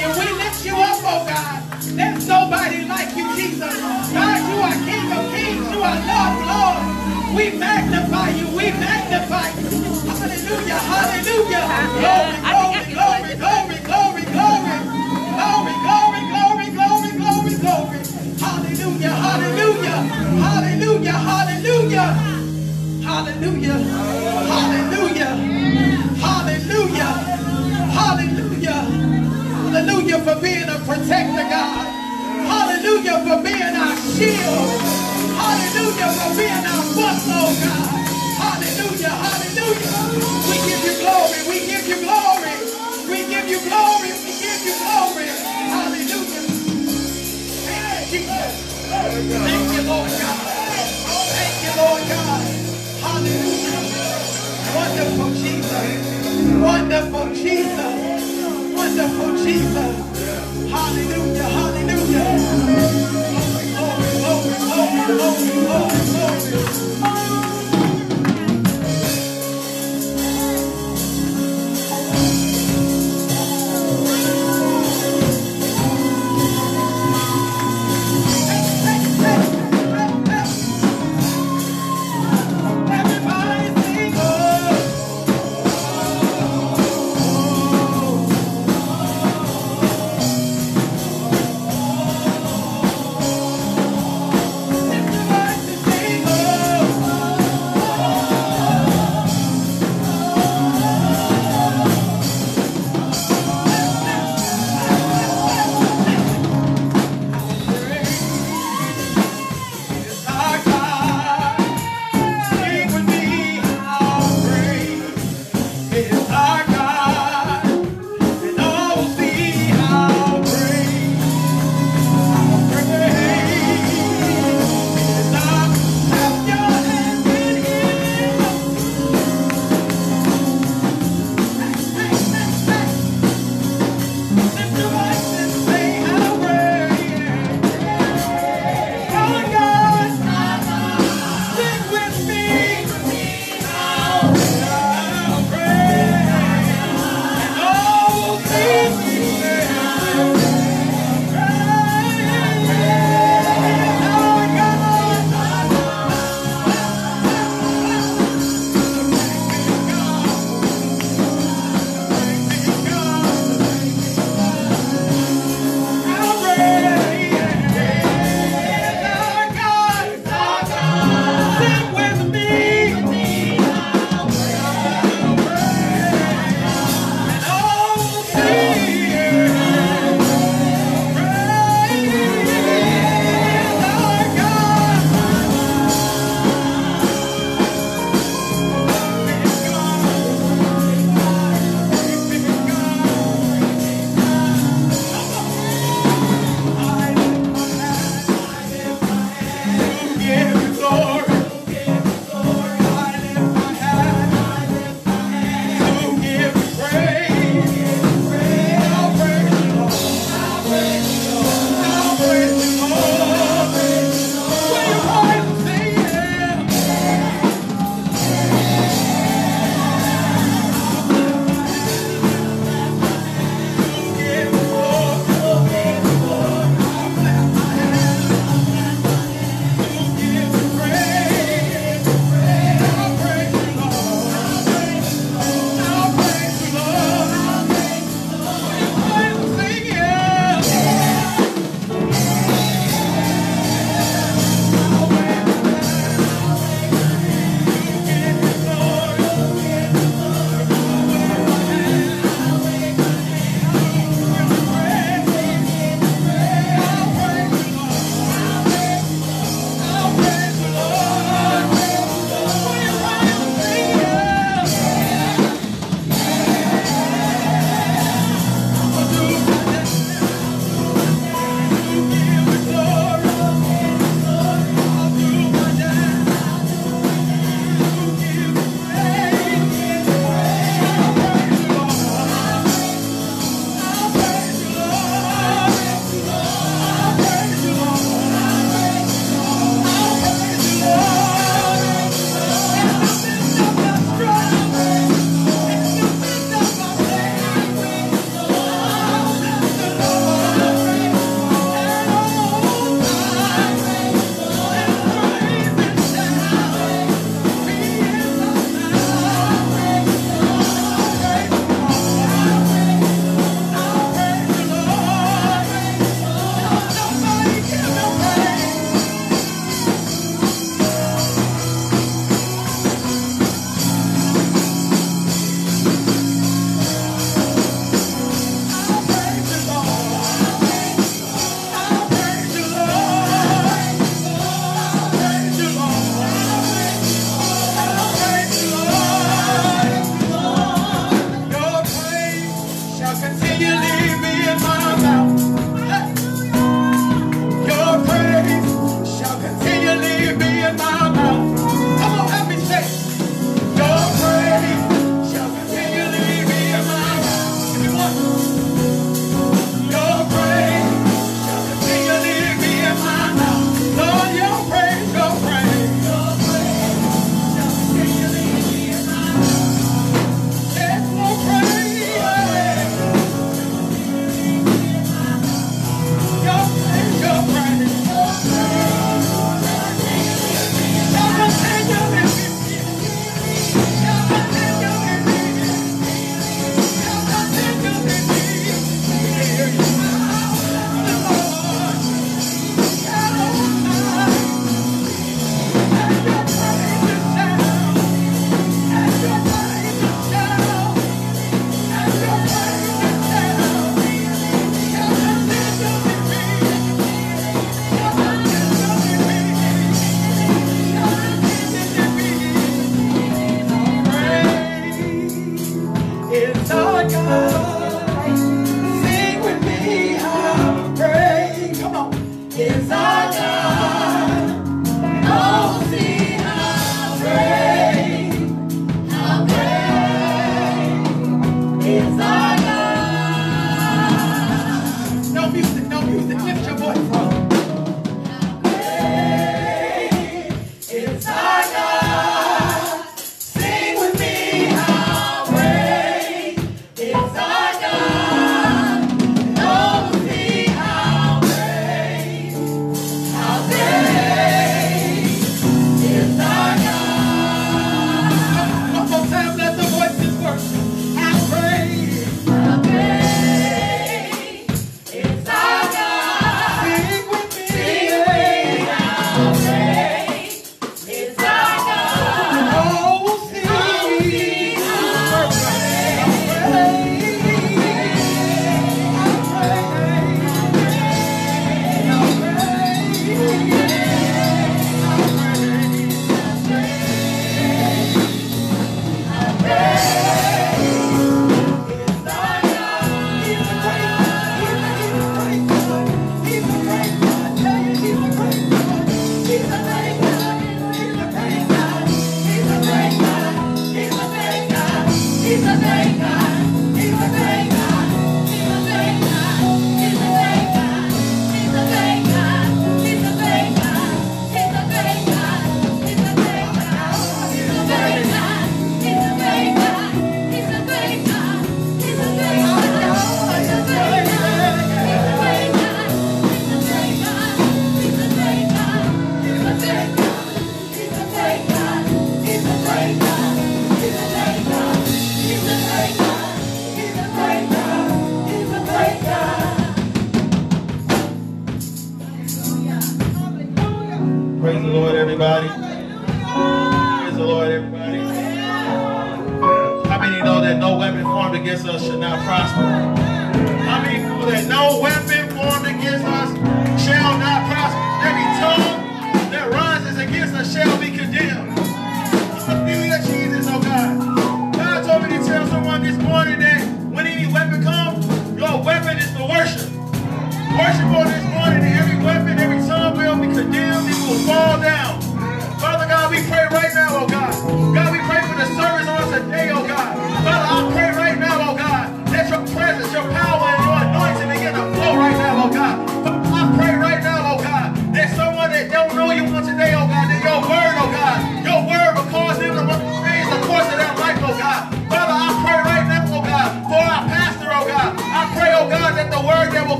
And we lift you up, oh God. There's nobody like you, Jesus. God, you are King of kings. You are Lord Lord. We magnify you. We magnify you. Hallelujah. Hallelujah. Lord,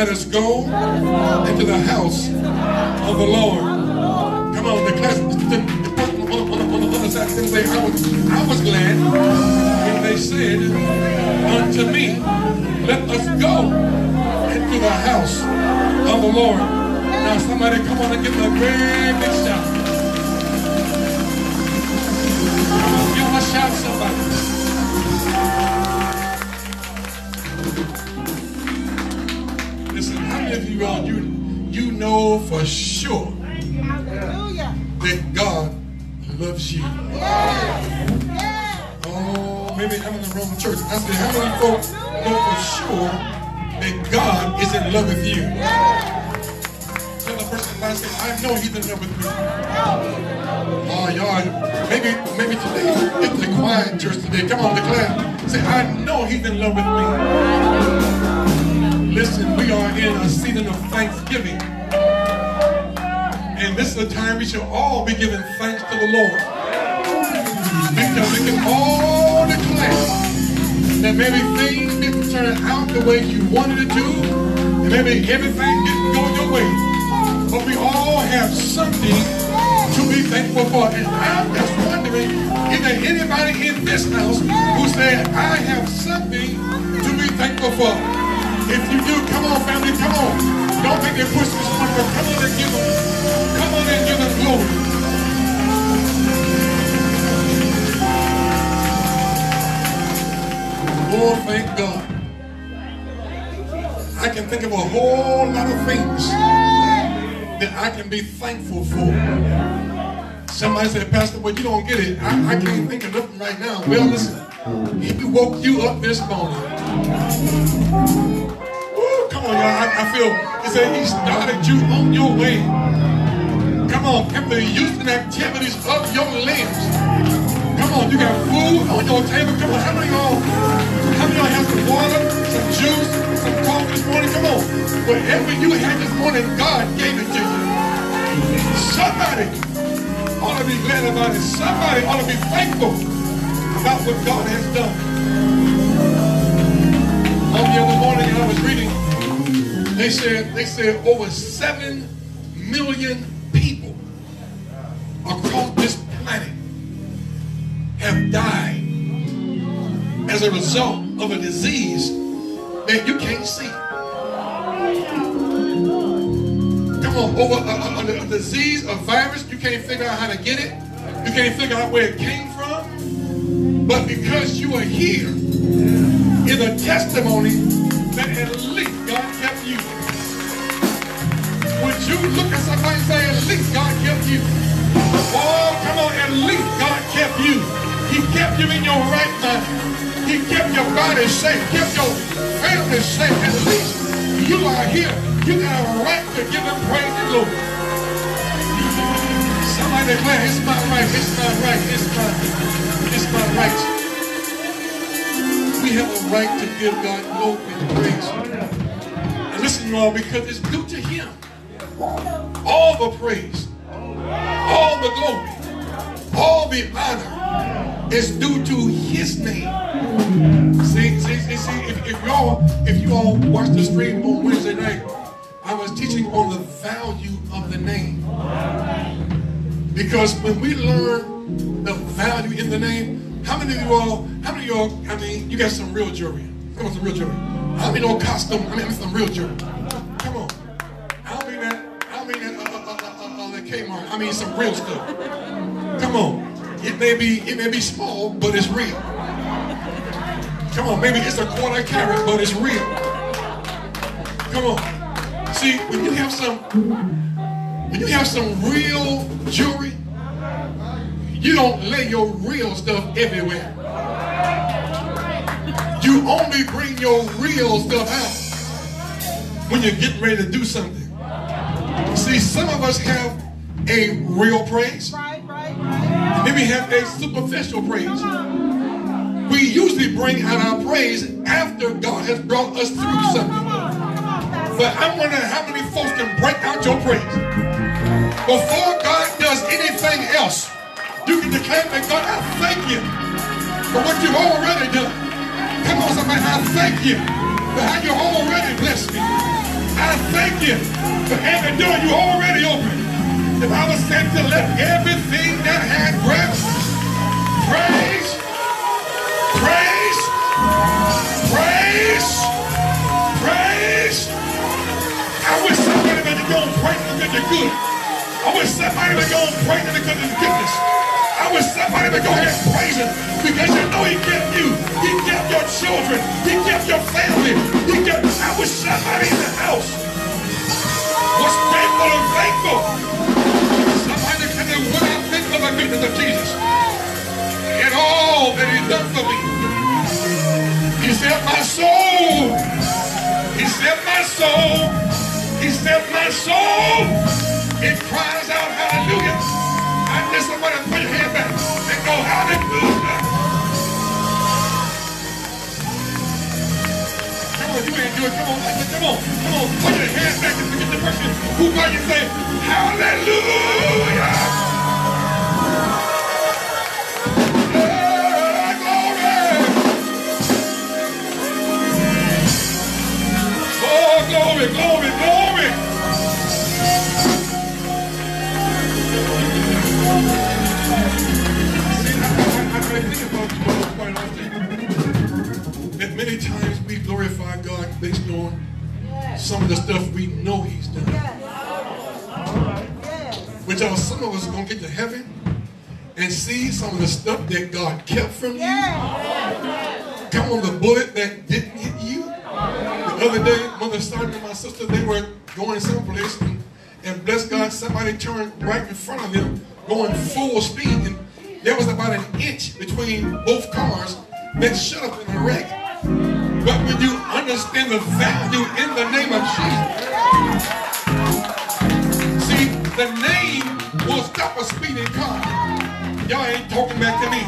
let us go into the house of the Lord. Come on, the on, the other side can say, I was, I was glad when they said unto me, let us go into the house of the Lord. Now somebody come on and give them a great big shout. Give them a shout, somebody. How many of you you know for sure that God loves you? Oh, maybe I'm in the wrong church. I said, how many folks know for sure that God is in love with you? Tell the person I say, I know he's in love with me. Oh, y'all, maybe maybe today it's the quiet church today. Come on, declare. Say, I know he's in love with me. Listen, we are in a season of thanksgiving. And this is a time we should all be giving thanks to the Lord. Because we can all declare that maybe things didn't turn out the way you wanted it to, and maybe everything didn't go your way. But we all have something to be thankful for. And I'm just wondering, is there anybody in this house who said, I have something to be thankful for? If you do, come on, family, come on. Don't push this one, but come on and give them, come on and give them glory. Oh, thank God. I can think of a whole lot of things that I can be thankful for. Somebody said, Pastor, well, you don't get it. I, I can't think of nothing right now. Well, listen, he woke you up this morning. On, y'all. I, I feel, he said he started you on your way. Come on, kept the use and activities of your limbs. Come on, you got food on your table. Come on, how many y'all, how many y'all have some water, some juice, some coffee this morning? Come on. Whatever you had this morning, God gave it to you. Somebody ought to be glad about it. Somebody ought to be thankful about what God has done. On the other morning, I was reading, they said, they said over seven million people across this planet have died as a result of a disease that you can't see. Come on, over a, a, a disease, a virus, you can't figure out how to get it. You can't figure out where it came from. But because you are here, is a testimony that at least You look at somebody and say, at least God kept you? Oh, come on, at least God kept you. He kept you in your right mind. He kept your body safe, kept your family safe. At least you are here. You got a right to give him praise and glory. Somebody declare, it's my right, it's my right, it's my, it's my right. We have a right to give God glory and praise. And listen, you all, because it's due to him. All the praise, all the glory, all the honor, is due to his name. See, see, see, see if, if y'all if you all watched the stream on Wednesday night, I was teaching on the value of the name. Because when we learn the value in the name, how many of you all, how many of y'all, I mean, you got some real jewelry. Come on, some real jewelry. How many know costume, I mean, some real jewelry. Mean some real stuff. Come on. It may be, it may be small, but it's real. Come on, maybe it's a quarter carat, but it's real. Come on. See, when you have some, when you have some real jewelry, you don't lay your real stuff everywhere. You only bring your real stuff out when you're getting ready to do something. See, some of us have a real praise. Right, right, right. Then we have a superficial praise. We usually bring out our praise after God has brought us through something. But I wonder how many folks can break out your praise. Before God does anything else, you can declare that God, I thank you for what you've already done. Come on, somebody, I thank you for how you already blessed me. I thank you for every door you already opened. The Bible said to let everything that had breath praise, praise, praise, praise. I wish somebody would go and him because you're good. I wish somebody would go and him because of goodness. I wish somebody would go ahead and praise him because you know he kept you. He kept your children. He kept your family. He kept, I wish somebody in the house was grateful and thankful. Think of Jesus and all that he's done for me. He said, my soul. He said, my soul. He said, my soul. It cries out, hallelujah. I need somebody to put your hand back and go, hallelujah. Come on, you ain't do it. Come on, come on, come on. Put your hand back and at the person who by you say, hallelujah. All quite often. That many times we glorify God based on some of the stuff we know He's done. Which are some of us are going to get to heaven and see some of the stuff that God kept from you. Come on, the bullet that didn't hit you. The other day, Mother Sartin and my sister, they were going someplace and, and bless God, somebody turned right in front of them going full speed. And there was about an inch between both cars that should have been a wreck. But when you understand the value in the name of Jesus, see, the name will stop a speeding car. Y'all ain't talking back to me.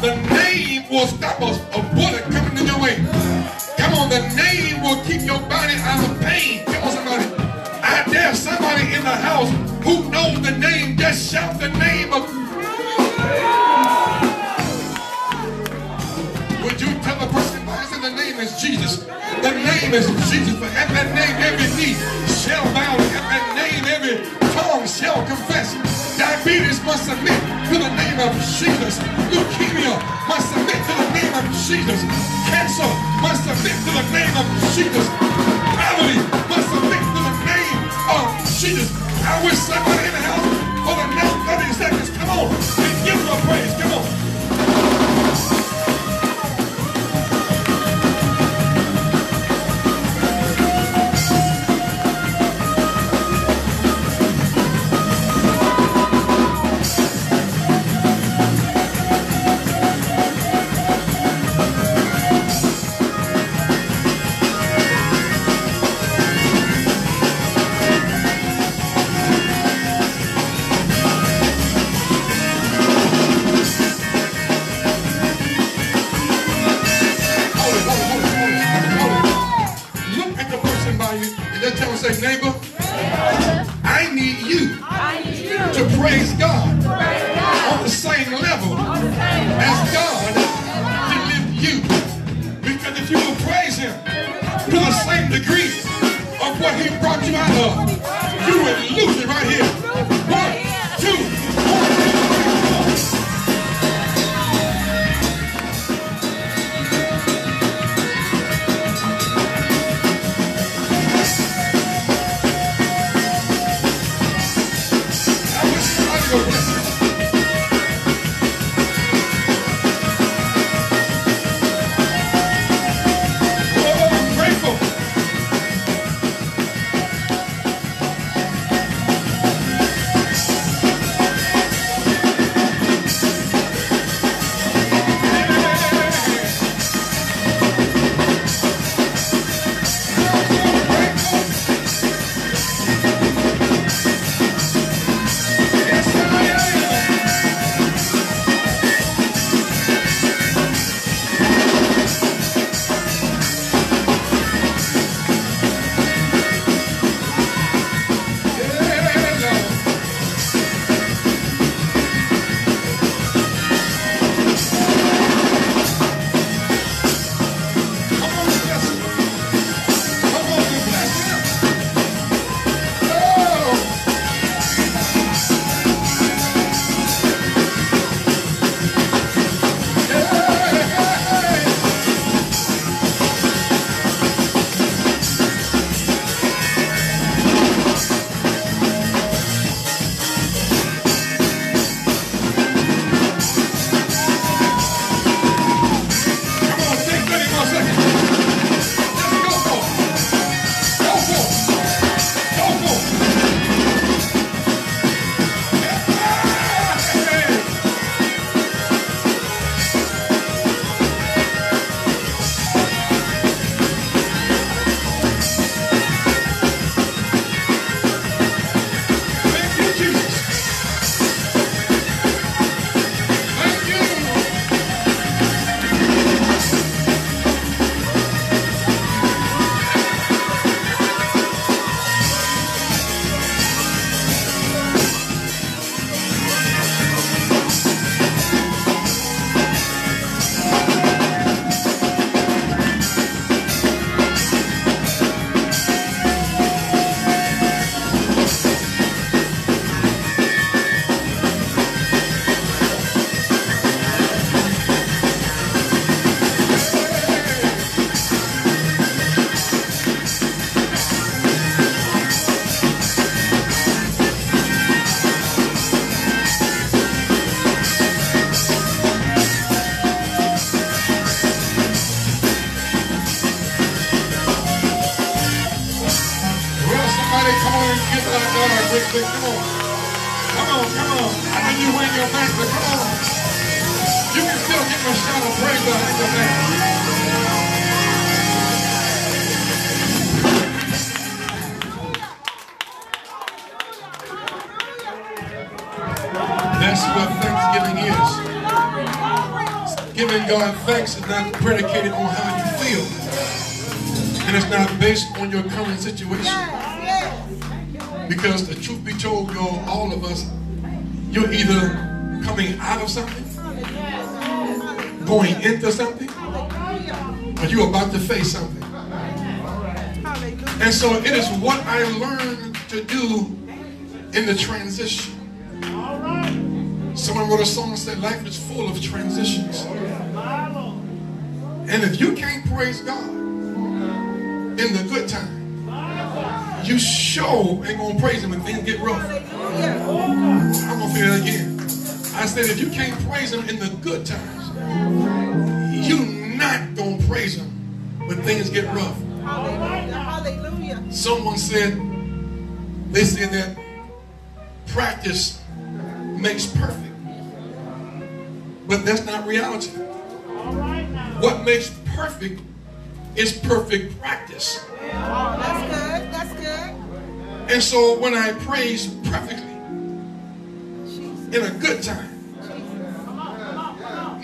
The name will stop a, a bullet coming in your way. Come on, the name will keep your body out of pain. Come on, somebody. I dare somebody in the house who knows the name, just shout the name of. Would you tell the person, said the name is Jesus. The name is Jesus. For at that name, every knee shall bow. At that name, every tongue shall confess. Diabetes must submit to the name of Jesus. Leukemia must submit to the of Jesus. Cancer must submit to the name of Jesus. Poverty must submit to the name of Jesus. I wish somebody in the house for the next 30 seconds, come on, and give him a praise. Come not predicated on how you feel. And it's not based on your current situation. Because the truth be told, y'all, all of us, you're either coming out of something, going into something, or you're about to face something. And so it is what I learned to do in the transition. Someone wrote a song that said life is full of transitions. And if you can't praise God in the good time, you sure ain't gonna praise him when things get rough. I'm gonna say that again. I said if you can't praise him in the good times, you not gonna praise him when things get rough. Hallelujah. Someone said, they said that practice makes perfect. But that's not reality. Perfect is perfect practice. Oh, that's good. That's good. And so when I praise perfectly in a good time,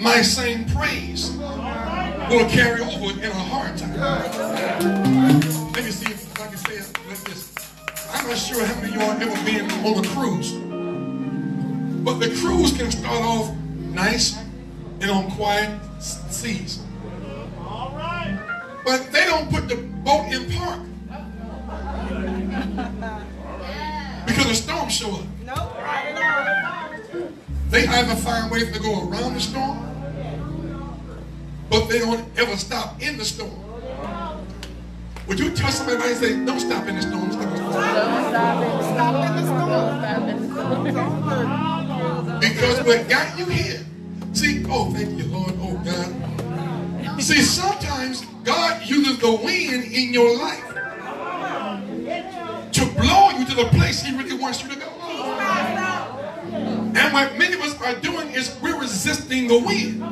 my same praise will carry over in a hard time. Let me see if I can say it like this. I'm not sure how many of y'all ever been on a cruise. But the cruise can start off nice and on quiet seas. But they don't put the boat in park. Because the storm show up. They either find ways to go around the storm, but they don't ever stop in the storm. Would you tell somebody and say, don't stop in the storm, stop in the storm? Because what got you here, see, oh, thank you, Lord, oh God. See, sometimes God uses the wind in your life to blow you to the place He really wants you to go. And what many of us are doing is we're resisting the wind.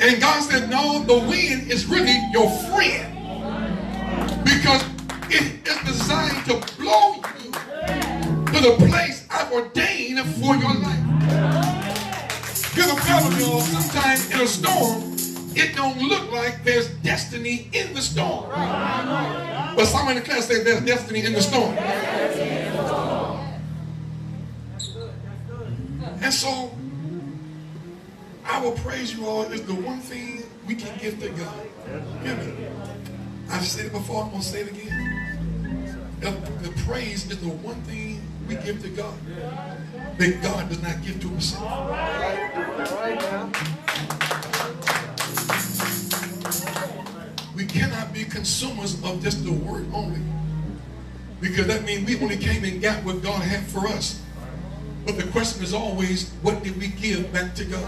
And God said, no, the wind is really your friend. Because it is designed to blow you to the place I've ordained for your life. Here's a problem, y'all. Sometimes in a storm, it don't look like there's destiny in the storm. But someone in the class said there's destiny in the storm. And so, I will praise you all is the one thing we can give to God. I've said it before, I'm going to say it again. The, the praise is the one thing we give to God that God does not give to himself. We cannot be consumers of just the word only. Because that means we only came and got what God had for us. But the question is always, what did we give back to God?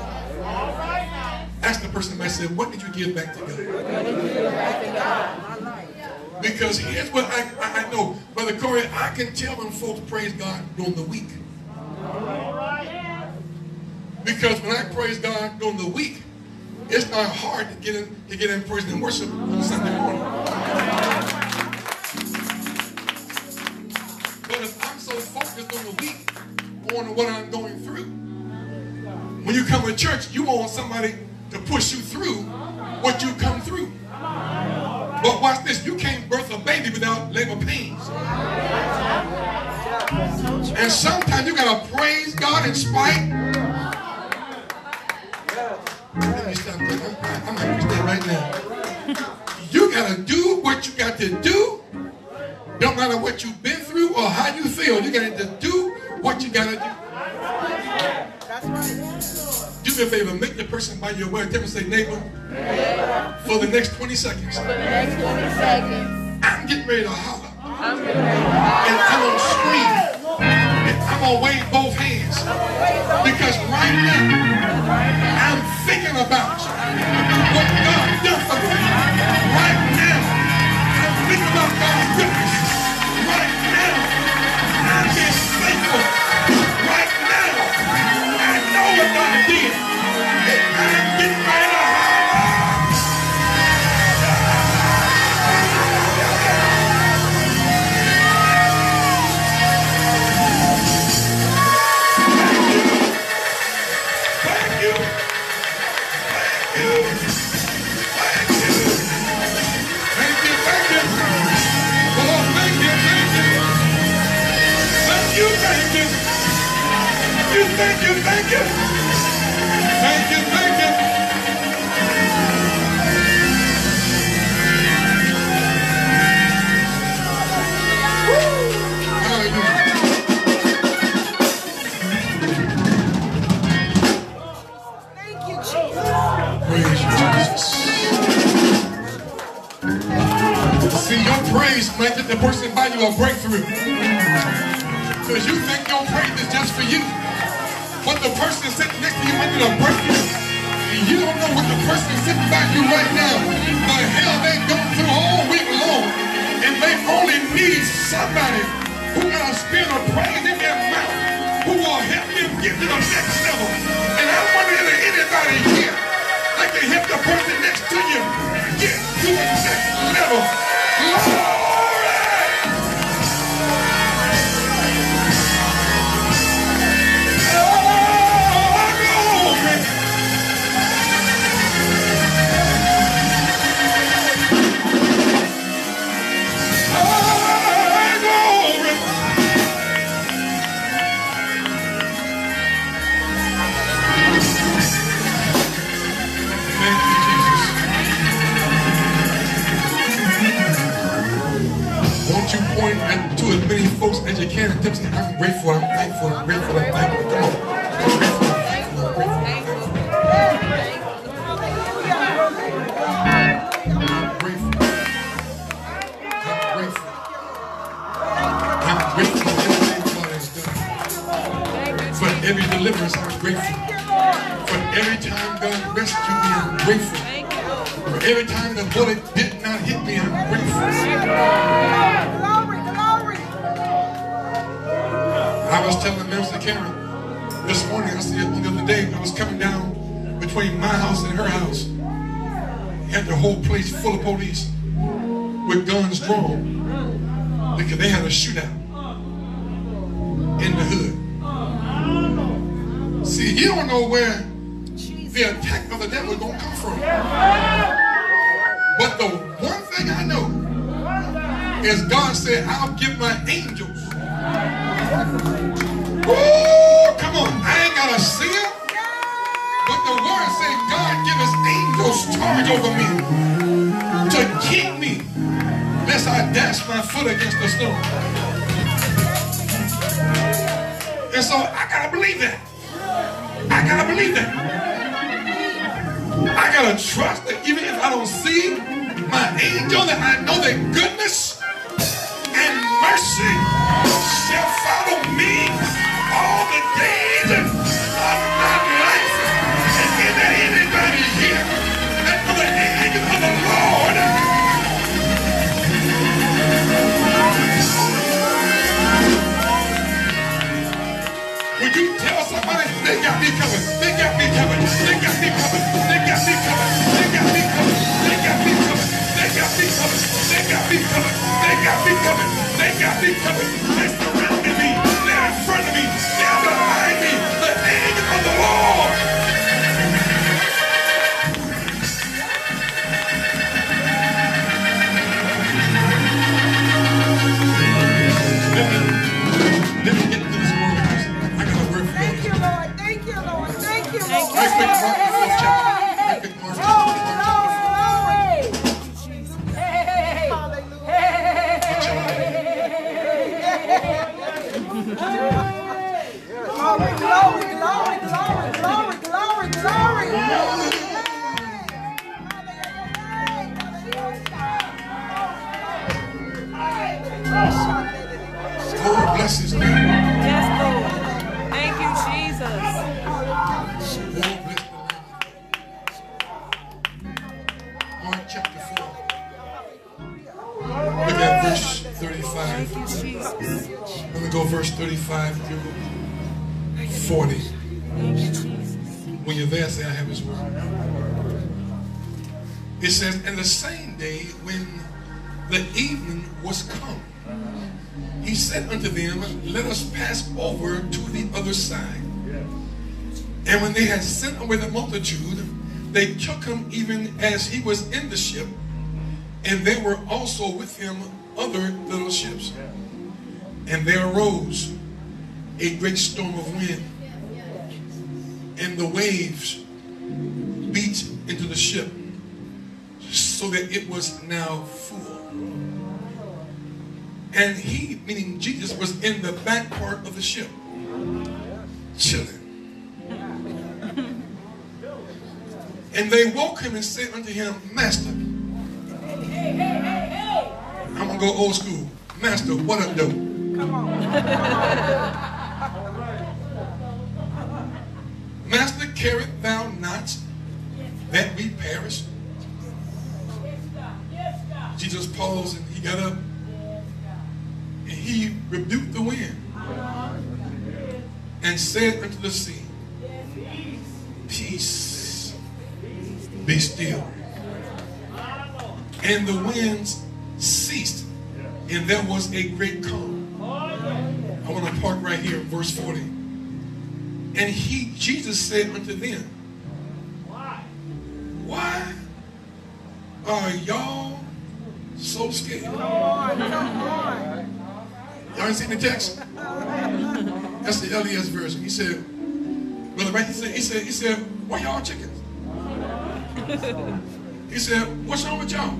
Ask the person I said, what did you give back to God? Because here's what I, I, I know. Brother Corey, I can tell when folks praise God during the week. Because when I praise God during the week, it's not hard to get in to get in praise and worship on Sunday morning. But if I'm so focused on the week on what I'm going through, when you come to church, you want somebody to push you through what you come through. But watch this, you can't birth a baby without labor pains. And sometimes you gotta praise God in spite. I'm, I'm gonna preach that right now. You gotta do what you got to do. Don't matter what you've been through or how you feel. You gotta just do what you gotta do. Do me a favor, make the person by your word. Tell me, say, neighbor, for the next 20 seconds, For the next 20 seconds, I'm getting ready to holler. I'm getting ready to holler. And I'm gonna scream. And I'm gonna wave both hands. Because right now, I'm thinking about what God done for me. Right now, I'm thinking about God's goodness. Right now, I'm being faithful. Right now, I know what God did. Thank you. Thank you. Thank you. Thank you. Praise you, Jesus. See, your praise might get the person by you a breakthrough. Because you think your praise is just for you. But the person sitting next to you might get a breakthrough. And you don't know what the person sitting by you right now. The hell they've gone through all week long. And they only need somebody who got a spirit of praise in their mouth. Who will help them get to the next level. And I wonder if anybody here that can help the person next to you get to the next level. Glory! As many folks as you can tell them, I'm grateful, I'm thankful, I'm grateful, I'm thankful. Come on. I'm grateful, I'm thankful, I'm grateful, I'm thankful. I'm grateful. I'm grateful. I'm grateful for everything God has done. For every deliverance, I'm grateful. For every time God rescued me, I'm grateful. For every time the bullet did not hit me, I'm grateful. I was telling Minister Karen this morning, I said the other day, I was coming down between my house and her house. Had the whole place full of police with guns drawn because they had a shootout in the hood. See, you don't know where the attack of the devil is going to come from. But the one thing I know is God said, I'll give my angels Woo! Come on, I ain't gotta see it. But the word said God give his angels charge over me to keep me lest I dash my foot against the stone. And so I gotta believe that. I gotta believe that. I gotta trust that even if I don't see my angel, that I know that goodness and mercy coming. They got me coming. Bless his name. Yes, Lord. Thank you, Jesus. Bless the. Mark chapter 4. Look at verse 35. Thank you, Jesus. Let me go verse 35 through 40. Thank you, Jesus. When you're there, say, I have his word. It says, And the same day when the evening was come, he said unto them, Let us pass over to the other side. And when they had sent away the multitude, they took him even as he was in the ship, and there were also with him other little ships. And there arose a great storm of wind, and the waves beat into the ship, so that it was now full. And he, meaning Jesus, was in the back part of the ship, chilling. And they woke him and said unto him, Master, I'm gonna go old school. Master, what a dope. Master, carest thou not that we perish? Jesus paused and he got up rebuked the wind and said unto the sea, Peace, be still. And the winds ceased, and there was a great calm. I want to park right here, verse 40. And he, Jesus said unto them, Why are y'all so scared? Y'all ain't seen the text? That's the LES version. He said, Brother Right, he said, he said, he said, why y'all chickens? He said, what's wrong with y'all?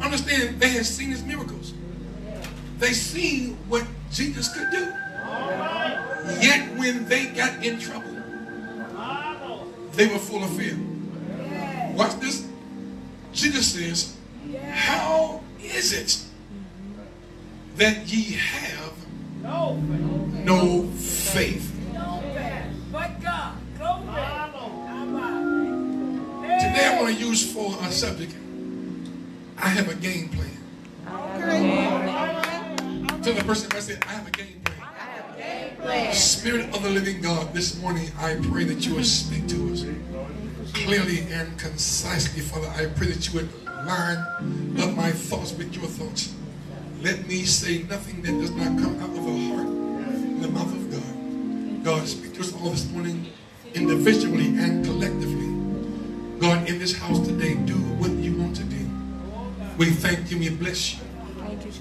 understand they had seen his miracles. They seen what Jesus could do. Yet when they got in trouble, they were full of fear. Watch this. Jesus says, How is it that ye have no faith? But God. Today I want to use for a subject. I have a game plan. Tell the person I said, I have a game plan. Spirit of the living God, this morning I pray that you would speak to us clearly and concisely, Father. I pray that you would line up my thoughts with your thoughts. Let me say nothing that does not come out of the heart in the mouth of God. God, speak to us all this morning individually and collectively. God, in this house today, do what you want to do. We thank you, we bless you,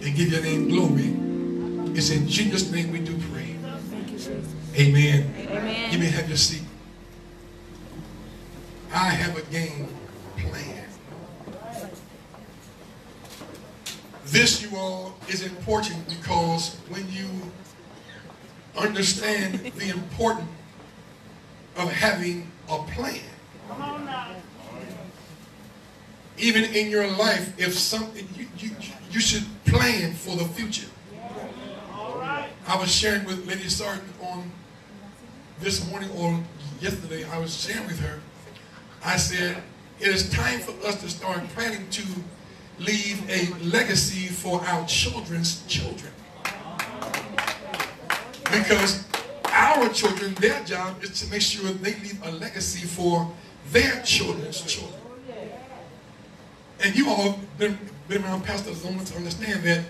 and give your name glory. It's in Jesus' name we do pray. Amen. Amen. You may have your seat. I have a game plan. This, you all, is important because when you understand the importance of having a plan, even in your life, if something you, you, you should plan for the future. I was sharing with Lady Sartin on this morning or yesterday, I was sharing with her. I said, it is time for us to start planning to leave a legacy for our children's children. Because our children, their job is to make sure they leave a legacy for their children's children. And you all been, been around pastors long to understand that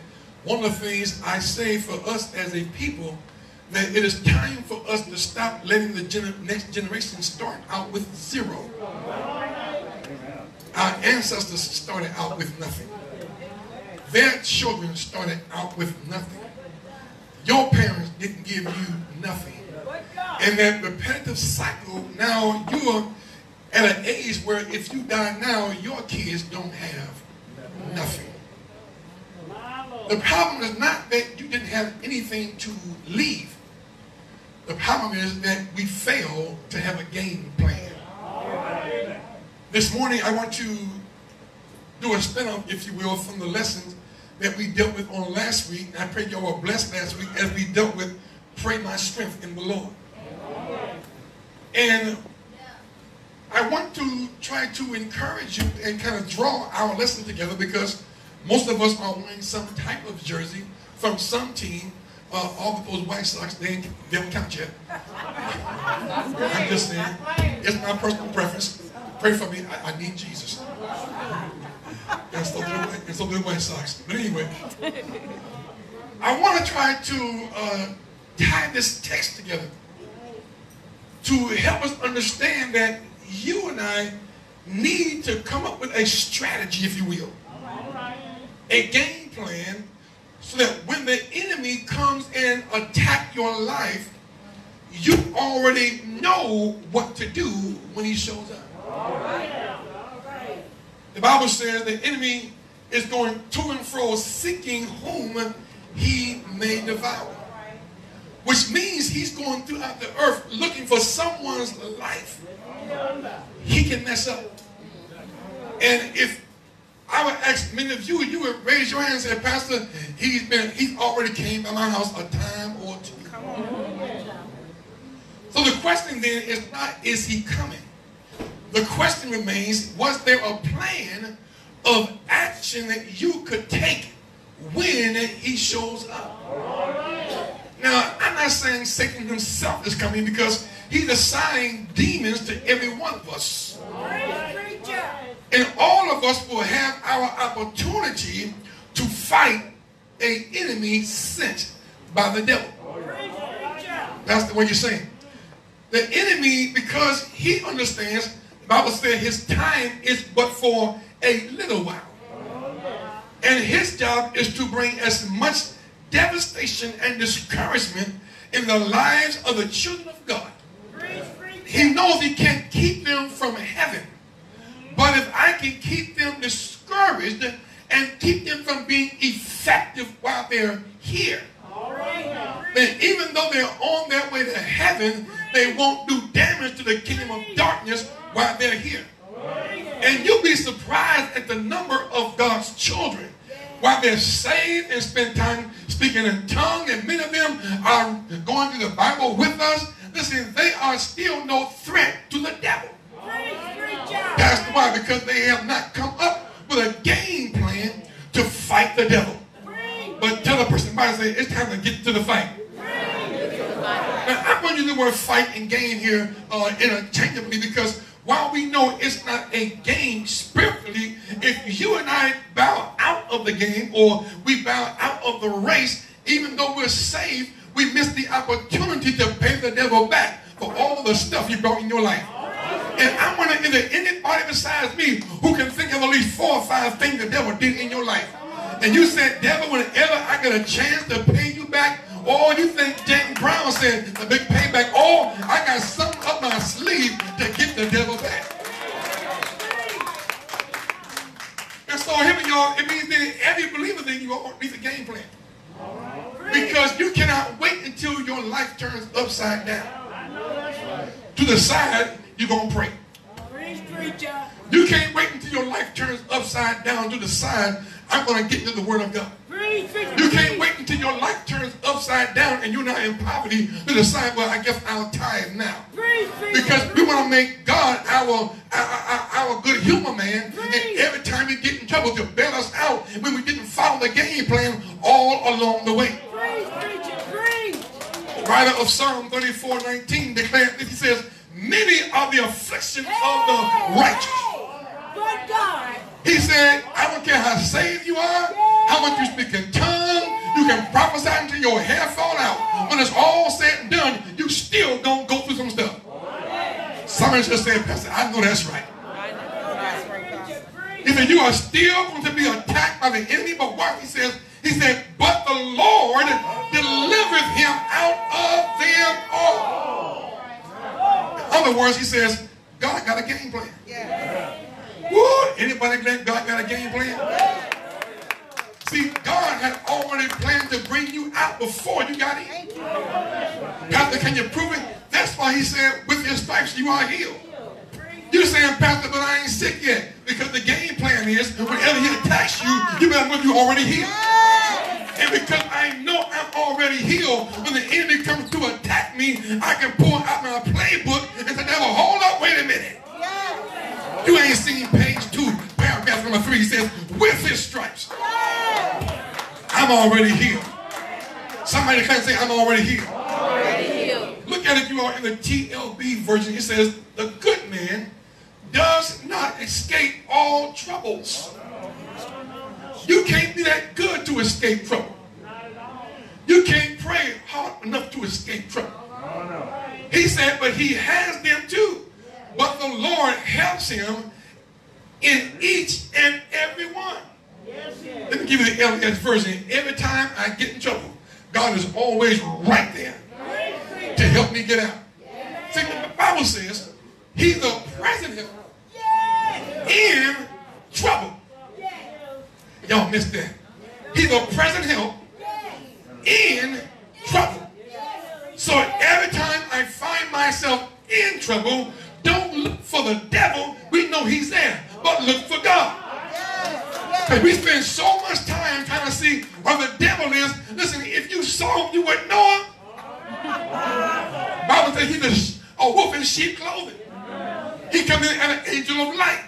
one of the things I say for us as a people, that it is time for us to stop letting the gener next generation start out with zero. Our ancestors started out with nothing. Their children started out with nothing. Your parents didn't give you nothing. And that repetitive cycle, now you're at an age where if you die now, your kids don't have nothing. The problem is not that you didn't have anything to leave. The problem is that we fail to have a game plan. This morning, I want to do a spin-off, if you will, from the lessons that we dealt with on last week. I pray y'all were blessed last week as we dealt with pray my strength in the Lord. And I want to try to encourage you and kind of draw our lesson together because most of us are wearing some type of jersey from some team. Uh, all of those White Sox, they, ain't, they don't count yet. I'm just saying. It's my personal preference. Pray for me. I, I need Jesus. And so do the White Sox. But anyway, I want to try to uh, tie this text together to help us understand that you and I need to come up with a strategy, if you will, a game plan, so that when the enemy comes and attack your life, you already know what to do when he shows up. The Bible says the enemy is going to and fro seeking whom he may devour. Which means he's going throughout the earth looking for someone's life he can mess up. And if I would ask many of you, you would raise your hand and say, Pastor, he's been, he's already came to my house a time or two. So the question then is not, is he coming? The question remains, was there a plan of action that you could take when he shows up? Now, I'm not saying Satan himself is coming because he's assigning demons to every one of us. And all of us will have our opportunity to fight a enemy sent by the devil. That's the way you're saying. The enemy, because he understands, Bible says his time is but for a little while. And his job is to bring as much devastation and discouragement in the lives of the children of God. He knows he can't keep them from heaven. But if I can keep them discouraged and keep them from being effective while they're here. Then even though they're on their way to heaven, they won't do damage to the kingdom of darkness while they're here. And you'll be surprised at the number of God's children while they're saved and spend time speaking in tongue, and many of them are going through the Bible with us. Listen, they are still no threat to the devil. Pastor, why? Because they have not come up with a game plan to fight the devil. But tell a person by say it's time to get to the fight. Now, I'm going to use the word fight and game here uh, interchangeably because while we know it's not a game spiritually, if you and I bow out of the game or we bow out of the race, even though we're saved, we miss the opportunity to pay the devil back for all the stuff he brought in your life. And I want to either anybody besides me who can think of at least four or five things the devil did in your life. And you said, devil, whenever I get a chance to pay you back, or you think James Brown said the big payback, oh, I got something up my sleeve to get the devil back. And so here y'all, it means that every believer then you needs a game plan. Because you cannot wait until your life turns upside down. To the side, you're going to pray. You can't wait until your life turns upside down to the side. I'm going to get into the Word of God. You can't wait until your life turns upside down and you're not in poverty to decide, well, I guess I'll tithe now. Because we want to make God our, our, our good humor man. And every time we get in trouble to bail us out when we didn't follow the game plan all along the way. The writer of Psalm 34, 19 declared this. He says, many are the afflictions of the righteous. He said, I don't care how saved you are, how much you speak in tongues, you can prophesy until your hair fall out. When it's all said and done, you still gonna go through some stuff. Somebody just said, Pastor, I know that's right. He said, you are still going to be attacked by the enemy, but what he says, he said, but the Lord delivered him out of them all. In other words, he says, God got a game plan. Woo! Anybody glad God got a game plan? See, God had already planned to bring you out before you got in. Pastor, can you prove it? That's why he said, with your stripes you are healed. You're saying, Pastor, but I ain't sick yet. Because the game plan is, whenever he attacks you, you better know you're already healed. And because I know I'm already healed, when the enemy comes to attack me, I can pull out my playbook and say, devil, hold up, wait a minute. You ain't seen page two, paragraph number three. He says, with his stripes, I'm already healed. Somebody can say, I'm already healed. Look at it, you are in the TLB version. It says, the good man does not escape all troubles. You can't be that good to escape trouble. You can't pray hard enough to escape trouble. He said, but he has them too. But the Lord helps him in each and every one. Let me give you the LDS version. Every time I get in trouble, God is always right there to help me get out. See, the Bible says he's a present help in trouble. Y'all missed that. He's a present help in trouble. So every time I find myself in trouble, don't look for the devil. We know he's there. But look for God. Because we spend so much time trying to see where the devil is. Listen, if you saw him, you wouldn't know him. Bible says he's a, a wolf in sheep clothing. He comes in as an angel of light.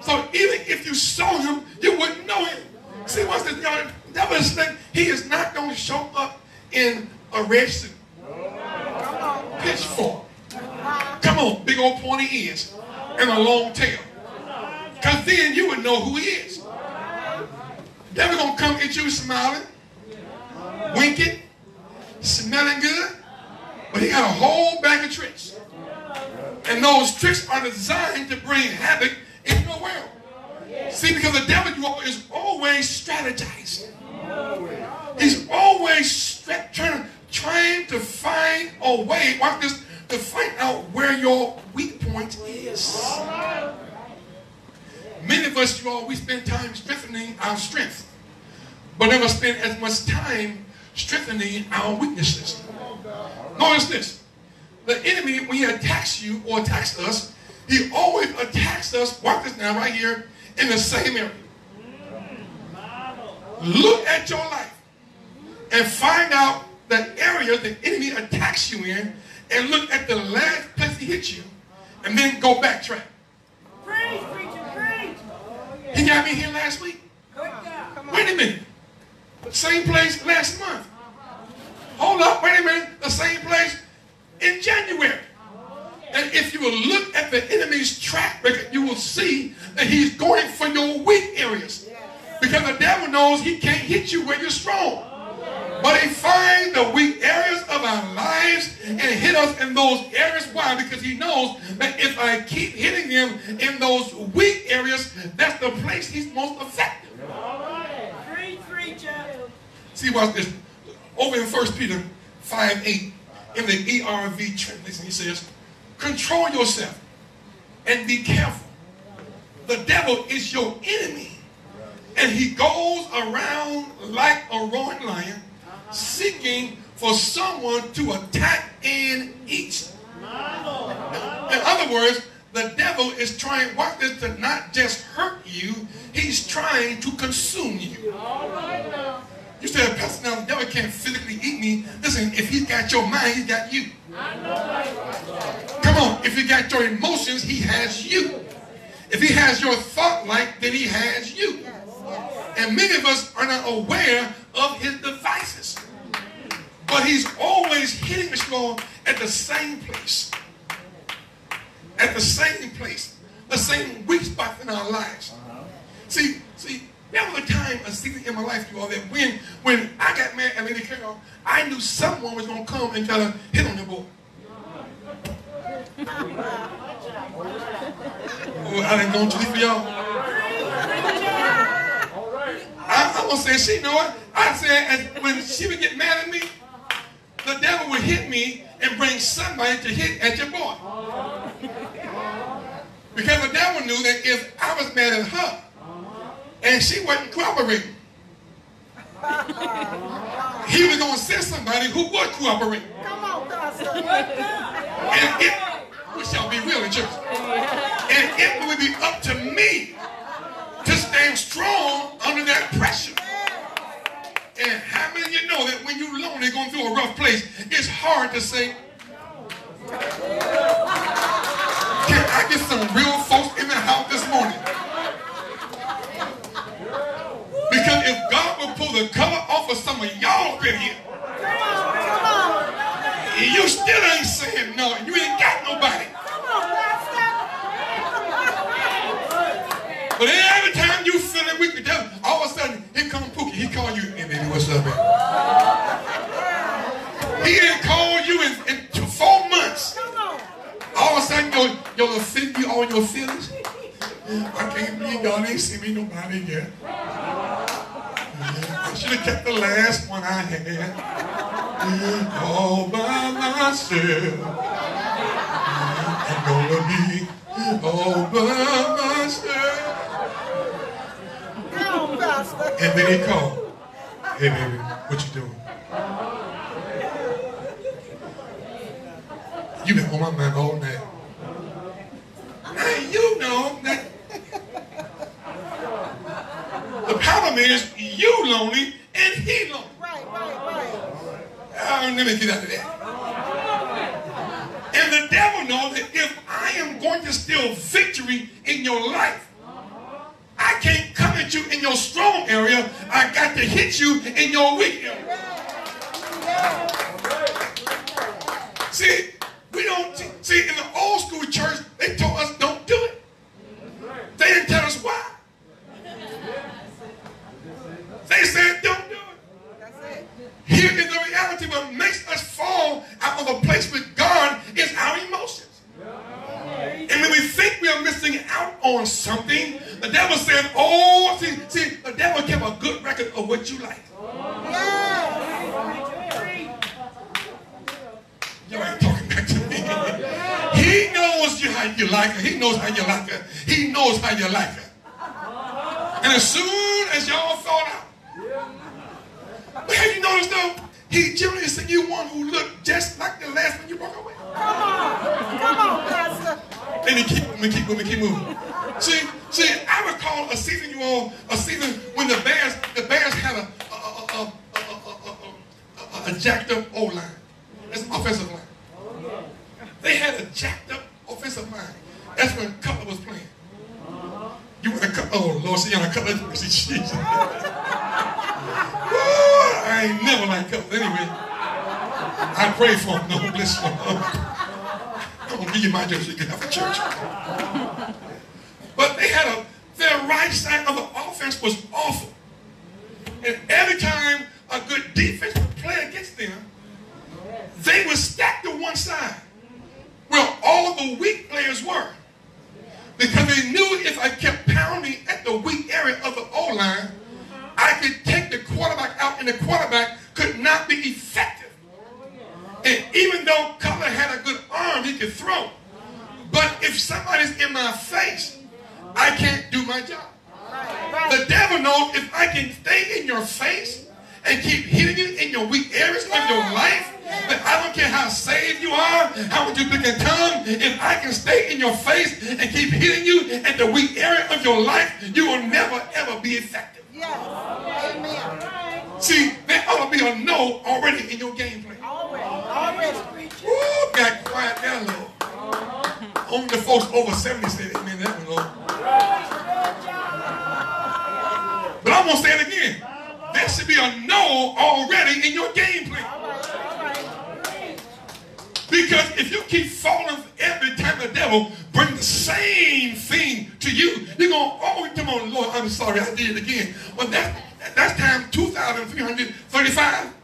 So even if you saw him, you wouldn't know him. See, what's this? Y'all, devil is saying he is not going to show up in a red suit. Pitchfork. Come on, big old pointy ears and a long tail. Because then you would know who he is. Devil gonna come at you smiling, winking, smelling good, but he got a whole bag of tricks. And those tricks are designed to bring havoc in your world. See, because the devil is always strategizing. He's always trying, trying to find a way, watch this, to find out where your weak point is. Many of us, you all, we spend time strengthening our strength, but never spend as much time strengthening our weaknesses. Notice this. The enemy, when he attacks you or attacks us, he always attacks us, watch this now, right here, in the same area. Look at your life and find out the area the enemy attacks you in and look at the last place he hit you and then go backtrack. Preach, preacher, preach. He got me here last week. Wait a minute. Same place last month. Hold up, wait a minute. The same place in January. And if you will look at the enemy's track record, you will see that he's going for your weak areas. Because the devil knows he can't hit you where you're strong. But he finds the weak areas of our lives and hit us in those areas. Why? Because he knows that if I keep hitting him in those weak areas, that's the place he's most effective. All right. Preach, preacher. See, watch this. Over in 1 Peter 5 8, in the ERV translation, he says, Control yourself and be careful. The devil is your enemy. And he goes around like a roaring lion, seeking for someone to attack and eat. In other words, the devil is trying, watch this, to not just hurt you, he's trying to consume you. You said, Pastor, now the devil can't physically eat me. Listen, if he's got your mind, he's got you. Come on, if he got your emotions, he has you. If he has your thought life, then he has you. And many of us are not aware of his devices. But he's always hitting the wrong at the same place. At the same place. The same weak spot in our lives. Uh-huh. See, see, there was a time, a season in my life, you all, that when when I got married and Lady Carol, I knew someone was gonna come and try to hit on the boy. Oh, I didn't go to for y'all. I, I was saying, she know what? I said, when she would get mad at me, the devil would hit me and bring somebody to hit at your boy. Because the devil knew that if I was mad at her and she wasn't cooperating, he was going to send somebody who would cooperate. Come on, Pastor. And it, we shall be real in church. And it would be up to me to stand strong under that pressure. And how many of you know that when you're lonely going through a rough place, it's hard to say, can I get some real folks in the house this morning? Because if God will pull the cover off of some of y'all up in here, you still ain't saying no. and You ain't got nobody. Come on, Pastor. But every time you feeling weak, the devil, all of a sudden, here come Pookie. He call you, hey baby, what's up, man? He didn't call you in, in two, four months. All of a sudden, your, your little fit, you all your feelings. I can't believe y'all ain't see me nobody yet. I should have kept the last one I had. All by myself. I'm gonna be all by myself. Pastor. And then he called. Hey baby, what you doing? You've been on my mind all night. Now you know that the problem is you lonely and he lonely. Right, right, right. Uh, let me get out of that. And the devil knows that if I am going to steal victory in your life, I can't come at you in your strong area. I got to hit you in your weak area. See, we don't see in the old school church, they told us don't do it. They didn't tell us why. They said don't do it. Here is the reality. What makes us fall out of a place with God is our emotions. And when we think we are missing out on something, the devil said, oh, see, see, the devil kept a good record of what you like. You ain't talking back to me. He knows you how you like her. He knows how you like her. He knows how you like her. And as soon as y'all fall out, but have you noticed though, he generally send you one who looked just like the last one you broke with. Come on, come on, Pastor. And he keep moving, keep moving, keep moving. See, see, I recall a season you all, a season when the Bears, the Bears had a a a a, a, a, a, a jacked up O line. That's offensive line. They had a jacked up offensive line. That's when Cutler was playing. You want to cut? Oh Lord, see you on a Cutler. See. Ooh, I ain't never like Cutler anyway. I pray for him. No, bless him. I'm gonna give you my jersey. You can have a church. But they had a their right side of the offense was awful. And every time a good defense would play against them, they would stack to one side where all the weak players were. Because they knew if I kept pounding at the weak area of the O line, I could take the quarterback out, and the quarterback could not be effective. And even though Cutler had a good arm, he could throw. But if somebody's in my face, I can't do my job. The devil knows if I can stay in your face and keep hitting you in your weak areas of your life, that I don't care how saved you are, how much you speak in tongue, if I can stay in your face and keep hitting you at the weak area of your life, you will never ever be effective. Yes. Amen. See, there ought to be a no already in your game plan. Already. Already. Woo, got quiet there, Lord. Uh-huh. Only the folks over 70 said amen that one, Lord. But I'm going to say it again. There should be a no already in your game plan. Because if you keep falling every time the devil brings the same thing to you, you're going to always come on, Lord, I'm sorry, I did it again. Well, that, that's time 2,335.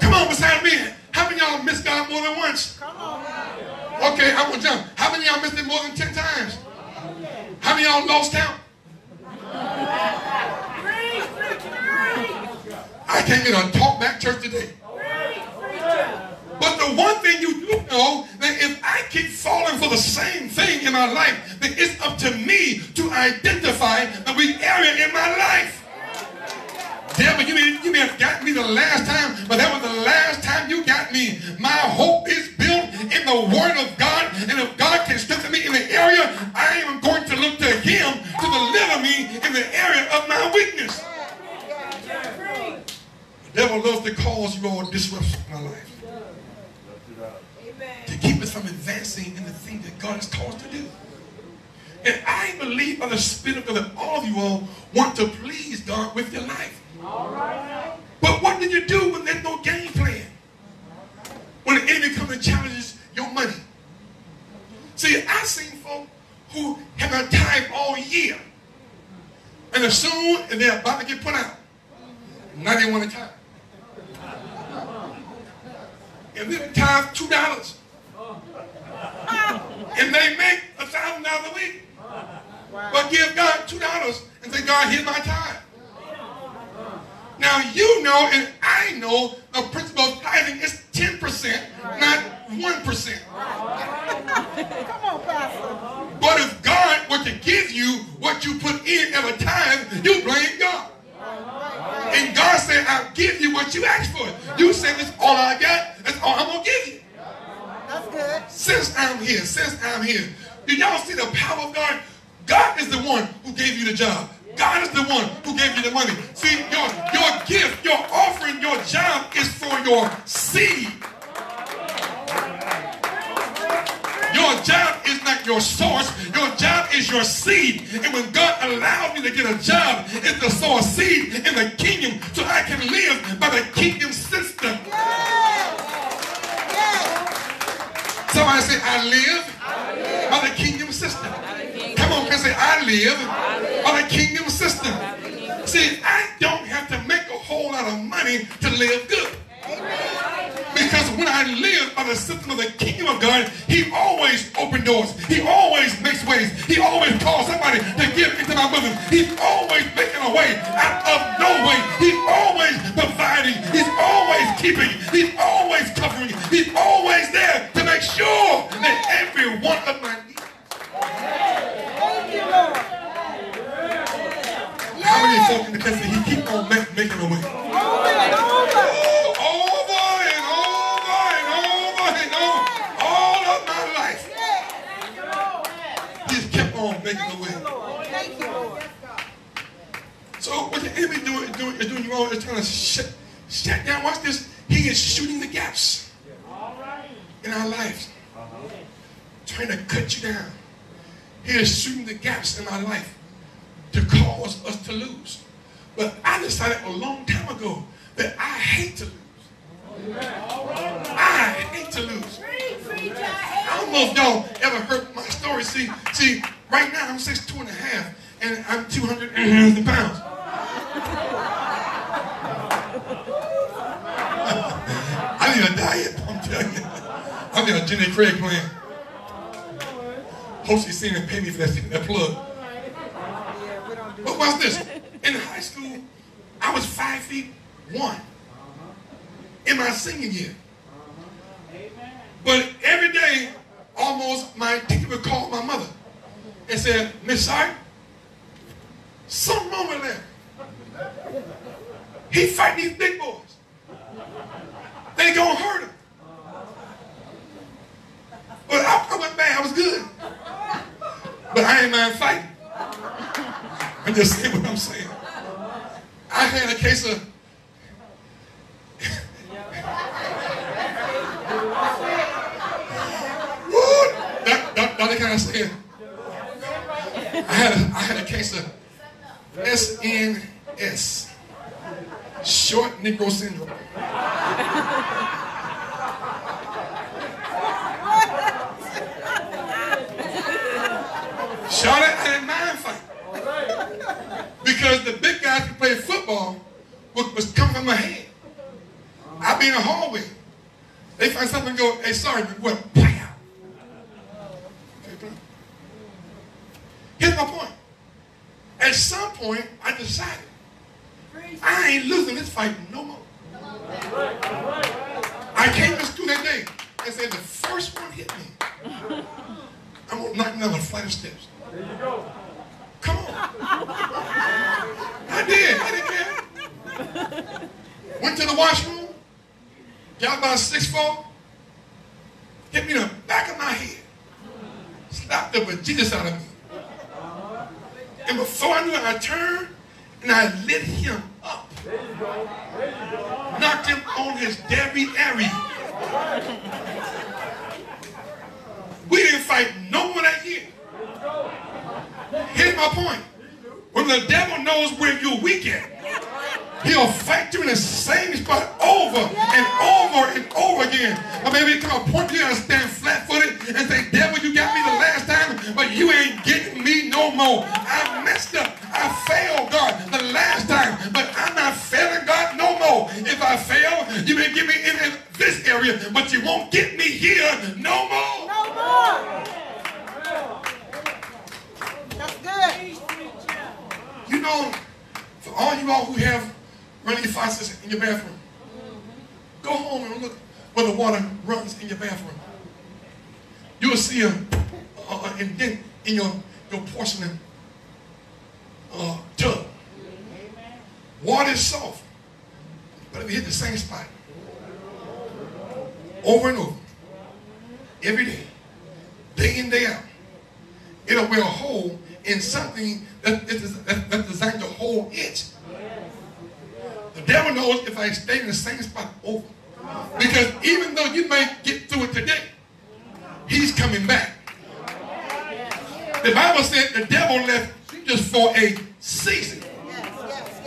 Come on, beside me. How many of y'all missed God more than once? Okay, I want to jump. How many of y'all missed it more than 10 times? How many y'all lost count? I can't get a talk back church today. But the one thing you do know that if I keep falling for the same thing in my life, then it's up to me to identify the weak area in my life. Devil, you may, you may have got me the last time, but that was the last time you got me. My hope is built in the Word of God, and if God can strengthen me in the area, I am going to look to Him to deliver me in the area of my weakness. The devil loves to cause you all disruption in my life. To keep us from advancing in the thing that God has called us to do. And I believe by the Spirit of God that all of you all want to please God with your life. But what do you do when there's no game plan? When the enemy comes and challenges your money. See, I've seen folk who have not tithe all year. And as soon as they're about to get put out, now they want to tithe. And then tithe two dollars. And they make a thousand dollars a week. But give God two dollars and say, God, here's my tithe. Now you know and I know the principle of tithing is 10%, not 1%. Come on, Pastor. But if God were to give you what you put in at a time, you blame God. And God said, I'll give you what you asked for. You say, that's all I got. That's all I'm going to give you. That's good. Since I'm here, since I'm here. Do y'all see the power of God? God is the one who gave you the job. God is the one who gave you the money. See, your, your gift, your offering, your job is for your seed. Your job is not your source. Your job is your seed. And when God allowed me to get a job, it's to sow a seed in the kingdom so I can live by the kingdom system. Somebody say, I live by the kingdom system. Come on, can say, I live by the kingdom system. See, I don't have to make a whole lot of money to live good. Because when I live by the system of the kingdom of God, He always opens doors. He always makes ways. He always calls somebody to give into my bosom. He's always making a way out of no way. He's always providing. He's always keeping. He's always covering. He's always there to make sure that every one of my needs Thank you, Lord. How many folk in the custody? He keep on make, making a way. Over and over. Oh, over and over and over and over. All of my life. he's kept on making a way. Thank you, Lord. So what the enemy do is doing, is doing wrong. It's trying to shut, shut down. Watch this. He is shooting the gaps in our lives. Trying to cut you down. He is shooting the gaps in our life to cause us to lose. But I decided a long time ago that I hate to lose. I hate to lose. I don't know if y'all ever heard my story. See, see, right now I'm 6'2 and a half and I'm 250 pounds. I need a diet, I'm telling you. I need a Jenny Craig plan. Hope she's seen and pay me for that plug. But watch this. In high school, I was five feet one in my senior year. But every day, almost my teacher would call my mother and said, Miss Sark, some with Larry. He fight these big boys. They gonna hurt him. But I, I wasn't bad, I was good. But I ain't mind fighting. I'm just saying what I'm saying. I had a case of Woo! That, that, that kind of saying. I had, a, I had a case of SNS, short Negro syndrome. Shot it and mind fight. Because the who football was, was coming from my head. I be in the hallway. They find something and go, hey, sorry, but what? Pow. Okay. Here's my point. At some point, I decided I ain't losing this fight no more. I came to school that day and said, the first one hit me. I'm going to knock another flight of steps. Come on. I did. I didn't care. Went to the washroom, got about six four, hit me in the back of my head, slapped the bejesus out of me. And before I knew it, I turned and I lit him up. Knocked him on his Debbie area. We didn't fight no one that year. Here's my point. When the devil knows where you're weak at, he'll fight you in the same spot over and over and over again. Or maybe come a point you gotta stand flat footed and say, devil, you got me the last time, but you ain't getting me no more. I messed up. I failed God the last time, but I'm not failing God no more. If I fail, you may get me in this area, but you won't get me here no more. No more. That's good. You know, for all you all who have running faucets in your bathroom, go home and look where the water runs in your bathroom. You will see a, a, a indent in your, your porcelain uh, tub. Water is soft, but if you hit the same spot over and over, every day, day in, day out, it'll wear a hole in something that that, that's designed to hold it. The devil knows if I stay in the same spot over. Because even though you may get through it today, he's coming back. The Bible said the devil left just for a season,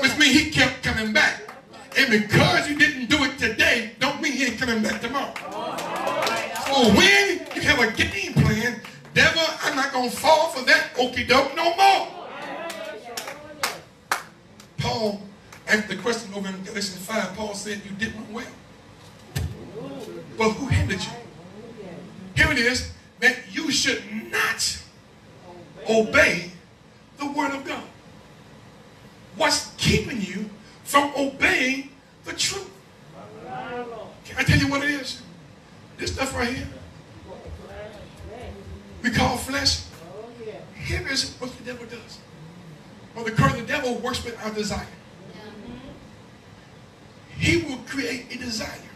which means he kept coming back. And because you didn't do it today, don't mean he ain't coming back tomorrow. So when you have a game plan, devil, I'm not going to fall for that okey doke no more. Paul asked the question over in Galatians 5. Paul said, You did one well. But who hindered you? Here it is that you should not obey the word of God. What's keeping you from obeying the truth? Can I tell you what it is? This stuff right here. We call flesh. Here is what the devil does. Well, the curse, the devil works with our desire. He will create a desire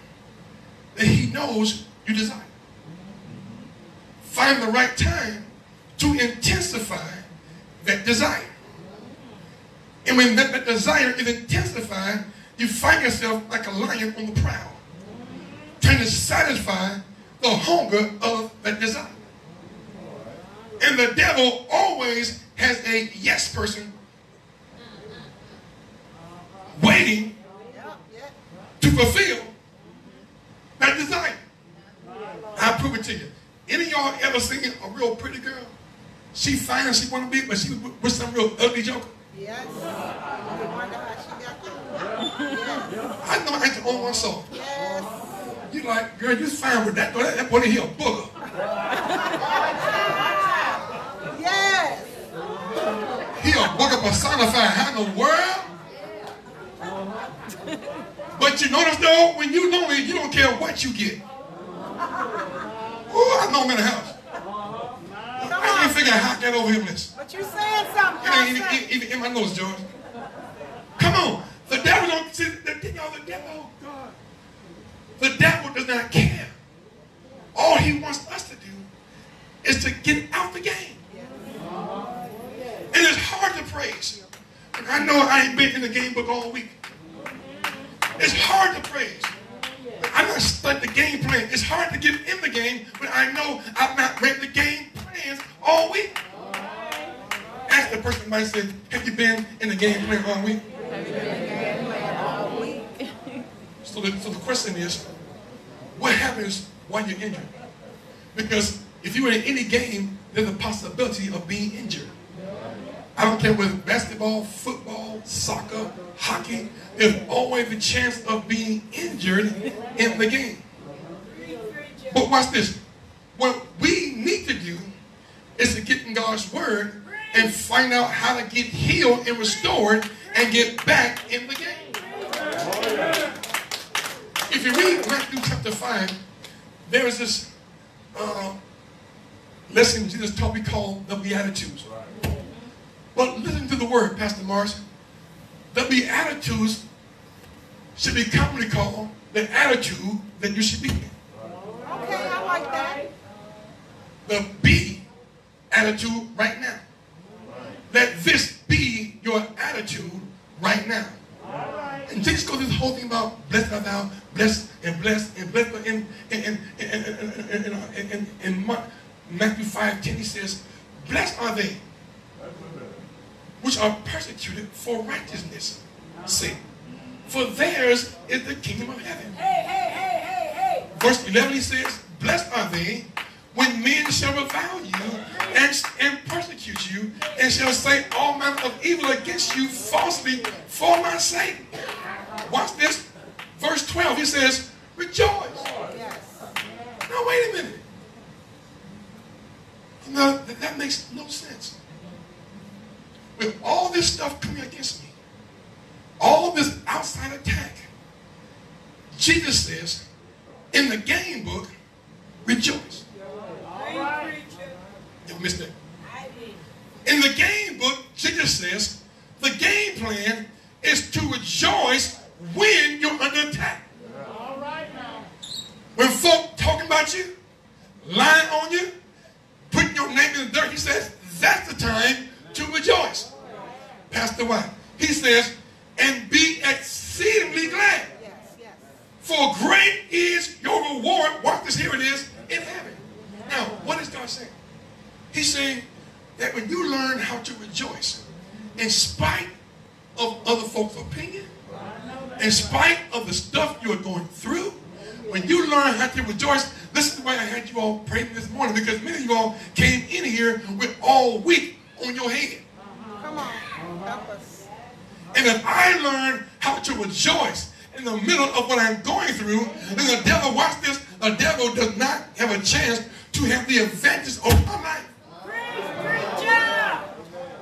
that he knows you desire. Find the right time to intensify that desire. And when that, that desire is intensified, you find yourself like a lion on the prowl, trying to satisfy the hunger of that desire. And the devil always has a yes person waiting to fulfill that desire. I'll prove it to you. Any of y'all ever seen a real pretty girl? She fine, she want to be, but she was with some real ugly joker. Yes. I know I ain't the only one. Yes. You like, girl, you fine with that. That, boy here booger. Yes. He a booger personified. How in the world? But you notice though, when you know it, you don't care what you get. Ooh, I know him in the house. I can't figure out how I got over him this. But you're saying something, It ain't even, even, in my nose, George. Come on. The devil don't see the, y'all, the devil, Oh God. The devil does not care. All he wants us to do is to get out the game. And it's hard to praise. And I know I ain't been in the game book all week. It's hard to praise. I'm not stuck the game plan. It's hard to get in the game, but I know I've not read the game plans all week. Ask the person might say, have you been in the game plan all week? So the, so the question is, what happens while you're injured? Because if you're in any game, there's a possibility of being injured. I don't care whether basketball, football, soccer, hockey, there's always a chance of being injured in the game. But watch this. What we need to do is to get in God's word and find out how to get healed and restored and get back in the game. If you read Matthew chapter 5, there is this uh, lesson Jesus taught me called the Beatitudes. But listen to the word, Pastor Morris. The Beatitudes should be commonly called the attitude that you should be in. Okay, I like that. The be attitude right now. Let this be your attitude right now. And Jesus goes this whole thing about blessed are thou, blessed and blessed and blessed. And in, in, in, in, in, in Matthew 5 10, he says, Blessed are they which are persecuted for righteousness' sake. For theirs is the kingdom of heaven. Verse 11 he says, Blessed are they when men shall revile you and, and persecute you and shall say all manner of evil against you falsely for my sake. Watch this. Verse 12 he says, Rejoice. Now wait a minute. Now that makes no sense. With all this stuff coming against me, all this outside attack, Jesus says, in the game book, rejoice. Y'all missed that. In the game book, Jesus says, the game plan is to rejoice when you're under attack. When folk talking about you, lying on you, putting your name in the dirt, he says, that's the time to rejoice. Pastor White, he says, and be exceedingly glad. Yes, yes. For great is your reward. Watch this, here it is, in heaven. Now, what is God saying? He's saying that when you learn how to rejoice, in spite of other folks' opinion, in spite of the stuff you're going through, when you learn how to rejoice, this is why I had you all praying this morning, because many of you all came in here with all week on your head. Uh-huh. Come on. And if I learn how to rejoice in the middle of what I'm going through, then the devil, watch this, the devil does not have a chance to have the advantage over my life.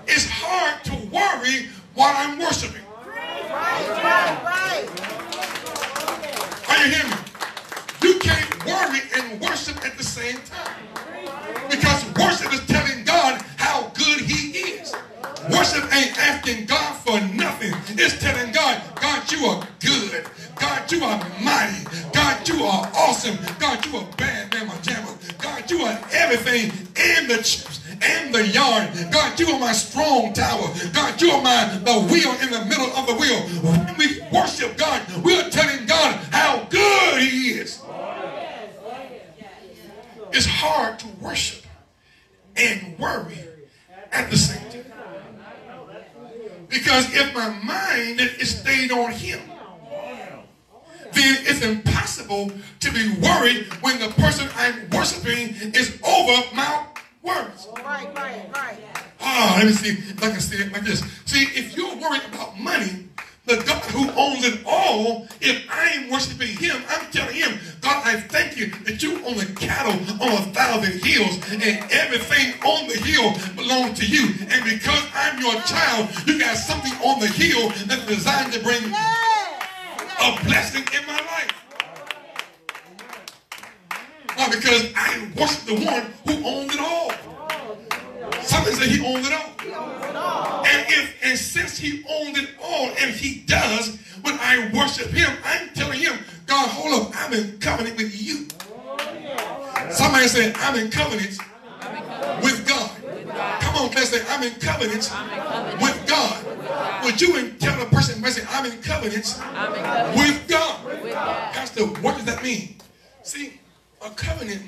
It's hard to worry while I'm worshiping. Are you hearing me? You can't worry and worship at the same time. Because worship is telling Worship ain't asking God for nothing. It's telling God, God, you are good. God, you are mighty. God, you are awesome. God, you are bad man, my jammer. God, you are everything in the chips and the yard. God, you are my strong tower. God, you are my the wheel in the middle of the wheel. When we worship God, we're telling God how good he is. It's hard to worship Because if my mind is stayed on him, then it's impossible to be worried when the person I'm worshiping is over my words. Right, right, right. Ah, let me see if I it like this. See, if you're worried about money, the God who owns it all, if I am worshiping him, I'm telling him, God, I thank you that you own the cattle on a thousand hills and everything on the hill belongs to you. And because I'm your child, you got something on the hill that's designed to bring a blessing in my life. Why? Because I worship the one who owns it all. Somebody said he owns it all. And if and since he owns it all, and he does, when I worship him, I'm telling him, God, hold up, I'm in covenant with you. Somebody said, I'm in covenant with God. Come on, let's say, I'm in covenant with God. Would you tell the person, say, I'm in covenant with God. Pastor, what does that mean? See, a covenant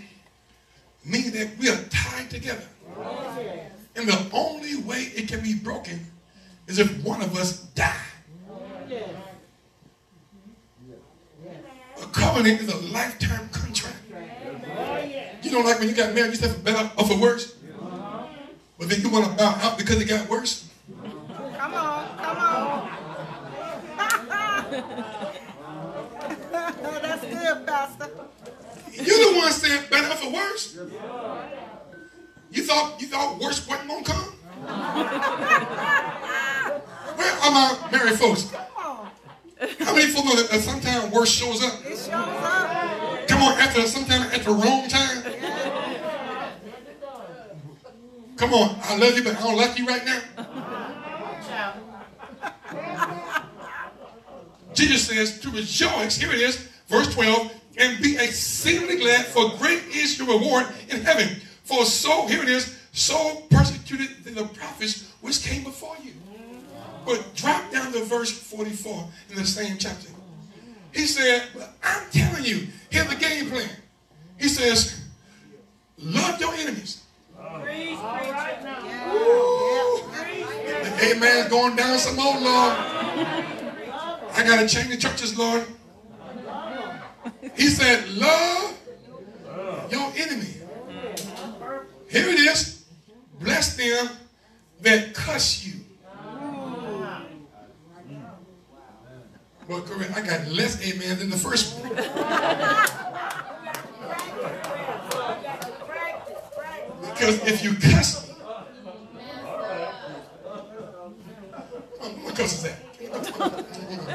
means that we are tied together. And the only way it can be broken is if one of us die. A covenant is a lifetime contract. You know, like when you got married, you said for better or for worse. But then you want to bow out because it got worse. Come on, come on. That's good, Pastor. You're the one saying better for worse. You thought you thought worse wasn't gonna come? Where are my married folks? How many folks know that, that sometimes worse shows up? It shows up. Come on, after sometimes at the wrong time. Come on, I love you, but I don't like you right now. Jesus says to rejoice, here it is, verse 12, and be exceedingly glad, for great is your reward in heaven. For so, here it is, so persecuted the prophets which came before you. But drop down to verse 44 in the same chapter. He said, but I'm telling you, here's the game plan. He says, love your enemies. The amen's going down some more, Lord. I got to change the churches, Lord. He said, love your enemy. Here it is. Bless them that cuss you. Well, correct. I got less amen than the first one. Because if you cuss me, what cuss is that?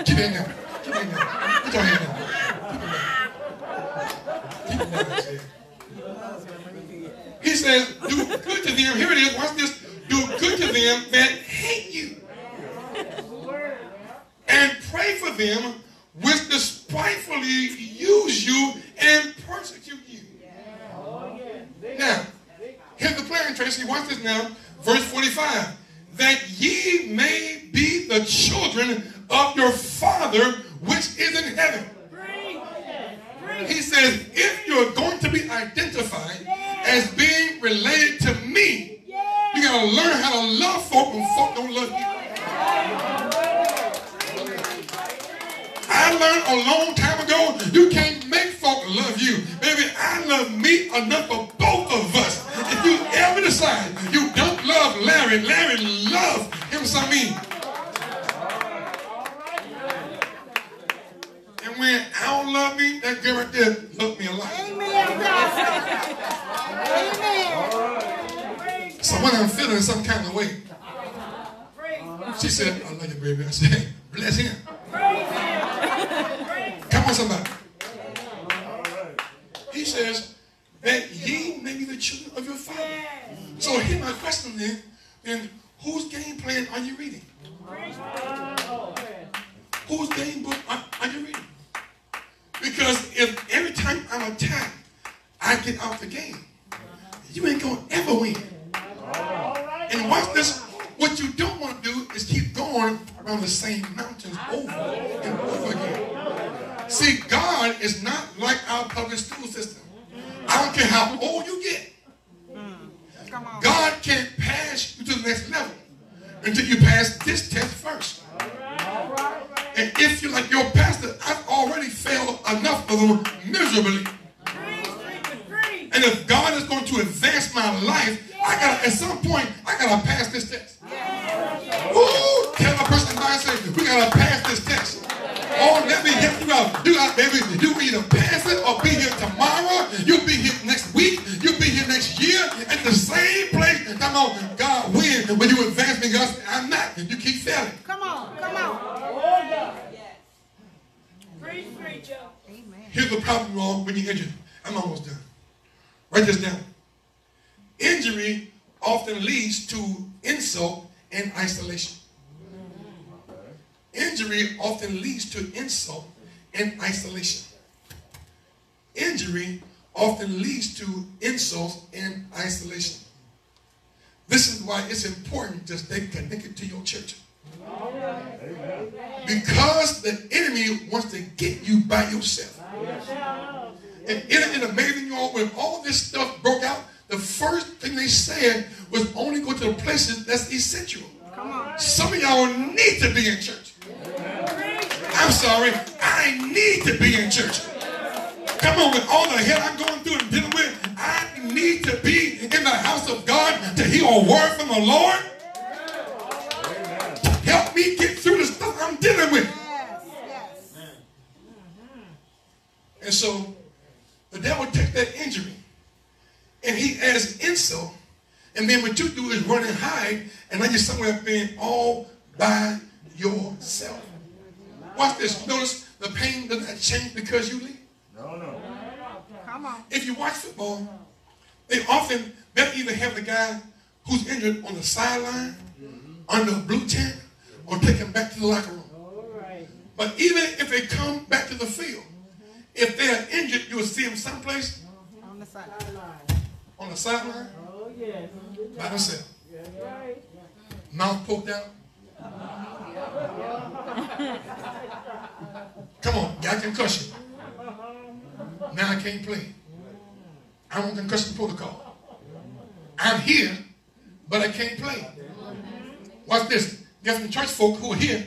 Get in there. Get in there. Put your hand it down. Keep it down. He says, do good to them. Here it is. Watch this. Do good to them that hate you. And pray for them which despitefully use you and persecute you. Now, here's the plan, Tracy. Watch this now. Verse 45. That ye may be the children of your Father which is in heaven. He says, if you're going to be identified as being related to me, you got to learn how to love folk when folk don't love you. I learned a long time ago, you can't make folk love you. Baby, I love me enough for both of us. If you ever decide you don't love Larry, Larry love him some me. And when I don't love me, that girl right there love me a lot. Amen. Amen. So when I'm feeling some kind of way, she said, I love you, baby. I said, bless him. Come on, somebody. He says, that ye may be the children of your father. So here's my question then. Then whose game plan are you reading? Whose game book are, are you reading? Because if every time I'm attacked, I get off the game. You ain't gonna ever win. And watch this. What you don't want to do is keep going around the same mountains over and over again. See, God is not like our public school system. I don't care how old you get. God can't pass you to the next level until you pass this test first. And if you're like your pastor, I God is going to advance my life, I gotta at some point I gotta pass this test. Ooh, tell the person by and say, we gotta pass this test. Oh, let me help you out. You got baby, you either pass it or be here tomorrow. You'll be here next week. You'll be here next year at the same place. Come on, God win. When you advance me, God, I'm not. You keep failing. Come on, come on. Here's the problem, wrong when you're injured. I'm almost done. Write this down. Injury often leads to insult and isolation. Injury often leads to insult and isolation. Injury often leads to insults and isolation. This is why it's important to stay connected to your church. Because the enemy wants to get you by yourself. And it is amazing, you all, when all this stuff broke out, the first thing they said was only go to the places that's essential. Some of y'all need to be in church. I'm sorry, I need to be in church. Come on, with all the hell I'm going through and dealing with, I need to be in the house of God to hear a word from the Lord. Help me get through the stuff I'm dealing with. Yes, yes. And so the devil takes that injury and he adds insult. And then what you do is run and hide, and now you're somewhere being all by yourself. Watch this. Notice the pain does not change because you leave. No, no. Come on. If you watch football, they often they'll either have the guy who's injured on the sideline, under a blue tent, or take him back to the locker room. But even if they come back to the field, mm-hmm. if they are injured, you will see them someplace mm-hmm. On the sideline. on the sideline Oh, yes. by themselves. Mouth poked out. Come on, got concussion. Now I can't play. I'm on concussion protocol. I'm here, but I can't play. Watch this. There's some church folk who are here,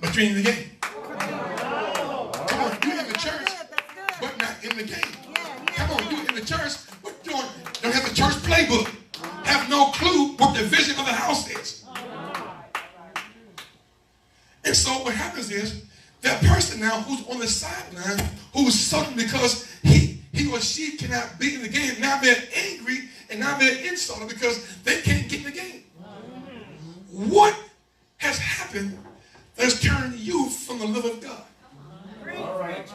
but you're in the game. Come on, you're in the church, but not in the game. Come on, you're in the church, but you don't, don't have the church playbook. Have no clue what the vision of the house is. And so what happens is that person now who's on the sideline, who's sulking because he he or she cannot be in the game, now they're angry and now they're insulted because they can't get in the game. What has happened that's turned you from the love of God? All right.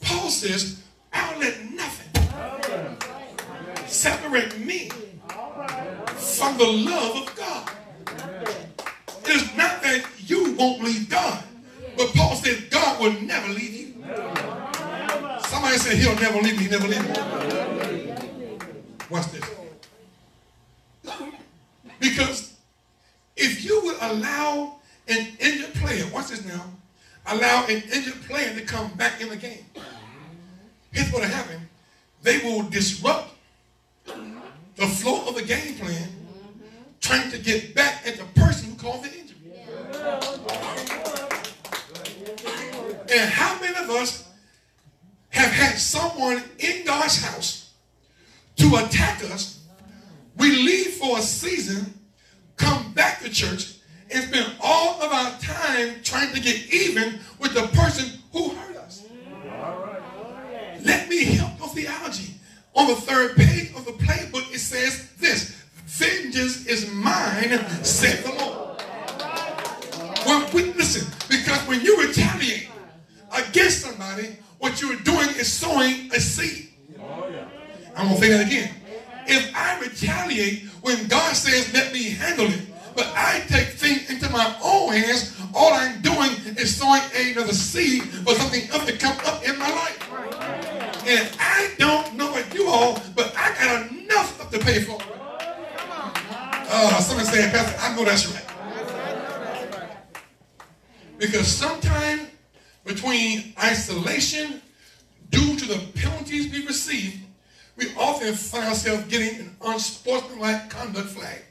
Paul says, I'll let nothing separate me from the love of God. It's not that you won't leave God, but Paul said God will never leave you. Somebody said he'll never leave me, he never leave me. Watch this. Because if you would allow an injured player, watch this now, allow an injured player to come back in the game, here's what will happen. They will disrupt the flow of the game plan, trying to get back at the person who caused the injury. And how many of us have had someone in God's house to attack us? We leave for a season, come back to church, and spend all of our time trying to get even with the person who hurt us. Let me help your theology. On the third page of the playbook, it says this Vengeance is mine, said the Lord. Well, we, listen, because when you retaliate against somebody, what you're doing is sowing a seed. Oh, I'm going to say that again. If I retaliate when God says, let me handle it, but I take things into my own hands, all I'm doing is sowing another seed for something else to come up in my life. And I don't know what you all, but I got enough stuff to pay for. Uh, somebody say, Pastor, I know that's right. Because sometimes between isolation due to the penalties we receive, we often find ourselves getting an unsportsmanlike conduct flag.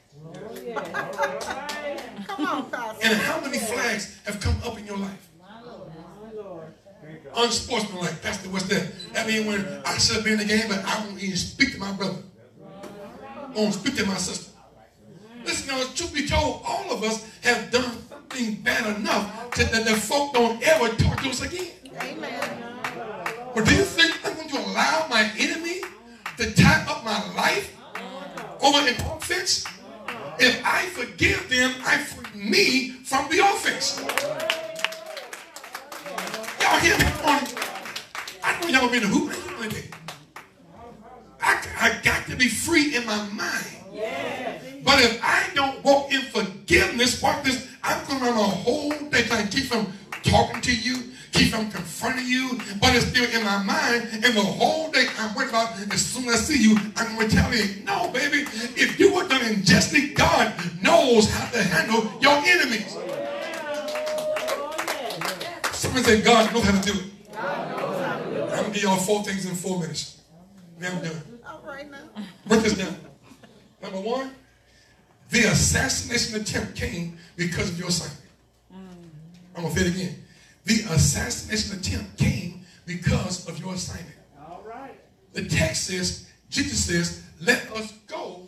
Come on, Pastor. And how many flags have come up in your life? Unsportsmanlike. Pastor, what's that? That means when I should be in the game, but I won't even speak to my brother. I won't speak to my sister. Listen, now, truth be told, all of us have done something bad enough to, that the folk don't ever talk to us again. Amen. But do you think I'm going to allow my enemy to tie up my life over an offense? If I forgive them, I free me from the offense. Y'all hear me? I know y'all been a hoop. I, I got to be free in my mind. But if I don't walk in forgiveness, watch this, I'm going to run a whole day to keep from talking to you, keep from confronting you, but it's still in my mind, and the whole day I'm worried about as soon as I see you, I'm going to retaliate. No, baby, if you were done unjustly, God knows how to handle your enemies. Someone say, God knows how to do it. I'm going to give y'all four things in four minutes. Then I'm done. All right now. Write this down. Number one, the assassination attempt came because of your assignment. I'm going to say it again. The assassination attempt came because of your assignment. All right. The text says, Jesus says, let us go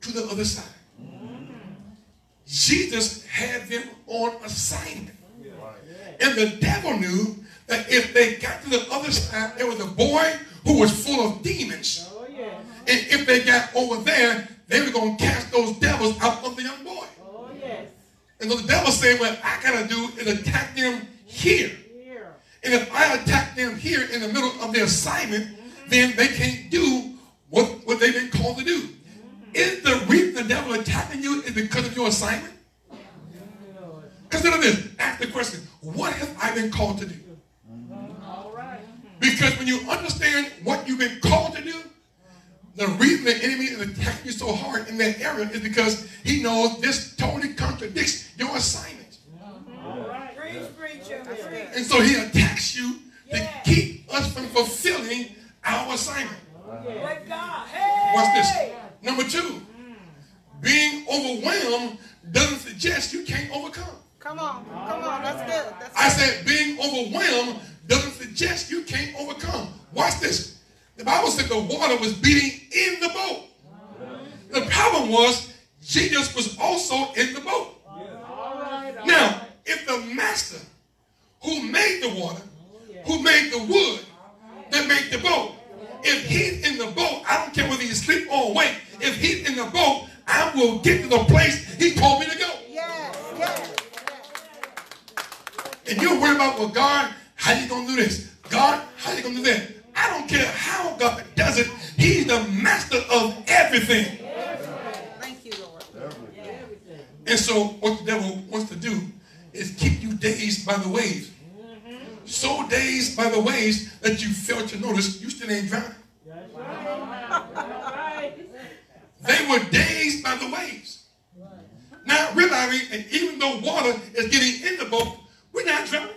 to the other side. Mm-hmm. Jesus had them on assignment. And the devil knew that if they got to the other side, there was a boy who was full of demons. Oh, yeah. And if they got over there, they were going to cast those devils out of the young boy. Oh, yes. And so the devil said, what I got to do is attack them here. And if I attack them here in the middle of their assignment, mm-hmm. then they can't do what, what they've been called to do. Mm-hmm. Is the reason the devil attacking you is because of your assignment? Consider this. Ask the question, what have I been called to do? All right. Because when you understand what you've been called to do, the reason the enemy is attacking you so hard in that area is because he knows this totally contradicts your assignment. All right. Preach, preacher. That's good. And so he attacks you to keep us from fulfilling our assignment. But God. Hey. Watch this. Number two, being overwhelmed doesn't suggest you can't overcome. Come on. Come on. That's good. That's I said being overwhelmed doesn't suggest you can't overcome. Watch this. The Bible said the water was beating in the boat. The problem was Jesus was also in the boat. All right. Now, if the master who made the water, oh, who made the wood, that made the boat, if he's in the boat, I don't care whether he's asleep or awake, if he's in the boat, I will get to the place he told me to go. Yes. Yes. And you're worried about, well, God, how you gonna do this? God, how you gonna do that? I don't care how God does it. He's the master of everything. Thank you, Lord. And so what the devil wants to do is keep you dazed by the waves. So dazed by the waves that you fail to notice you still ain't drowning. They were dazed by the waves. Now realizing, and even though water is getting in the boat, we're not drowning.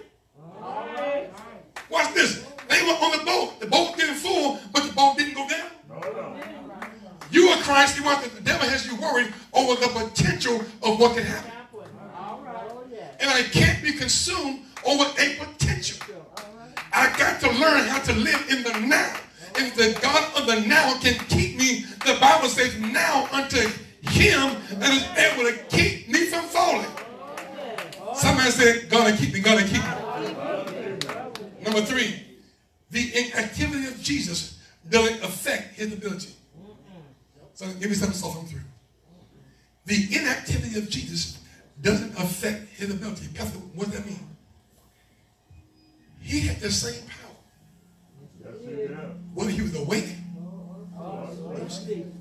Watch this. They were on the boat. The boat getting full, but the boat didn't go down. You are Christ. You want the devil has you worried over the potential of what can happen. And I can't be consumed over a potential. I got to learn how to live in the now. And the God of the now can keep me. The Bible says, now unto him that is able to keep me from falling. Somebody said, God to keep me, God to keep me. Number three, the inactivity of Jesus doesn't affect his ability. So give me something soft on through. The inactivity of Jesus doesn't affect his ability. Pastor, what does that mean? He had the same power. Whether he was awake,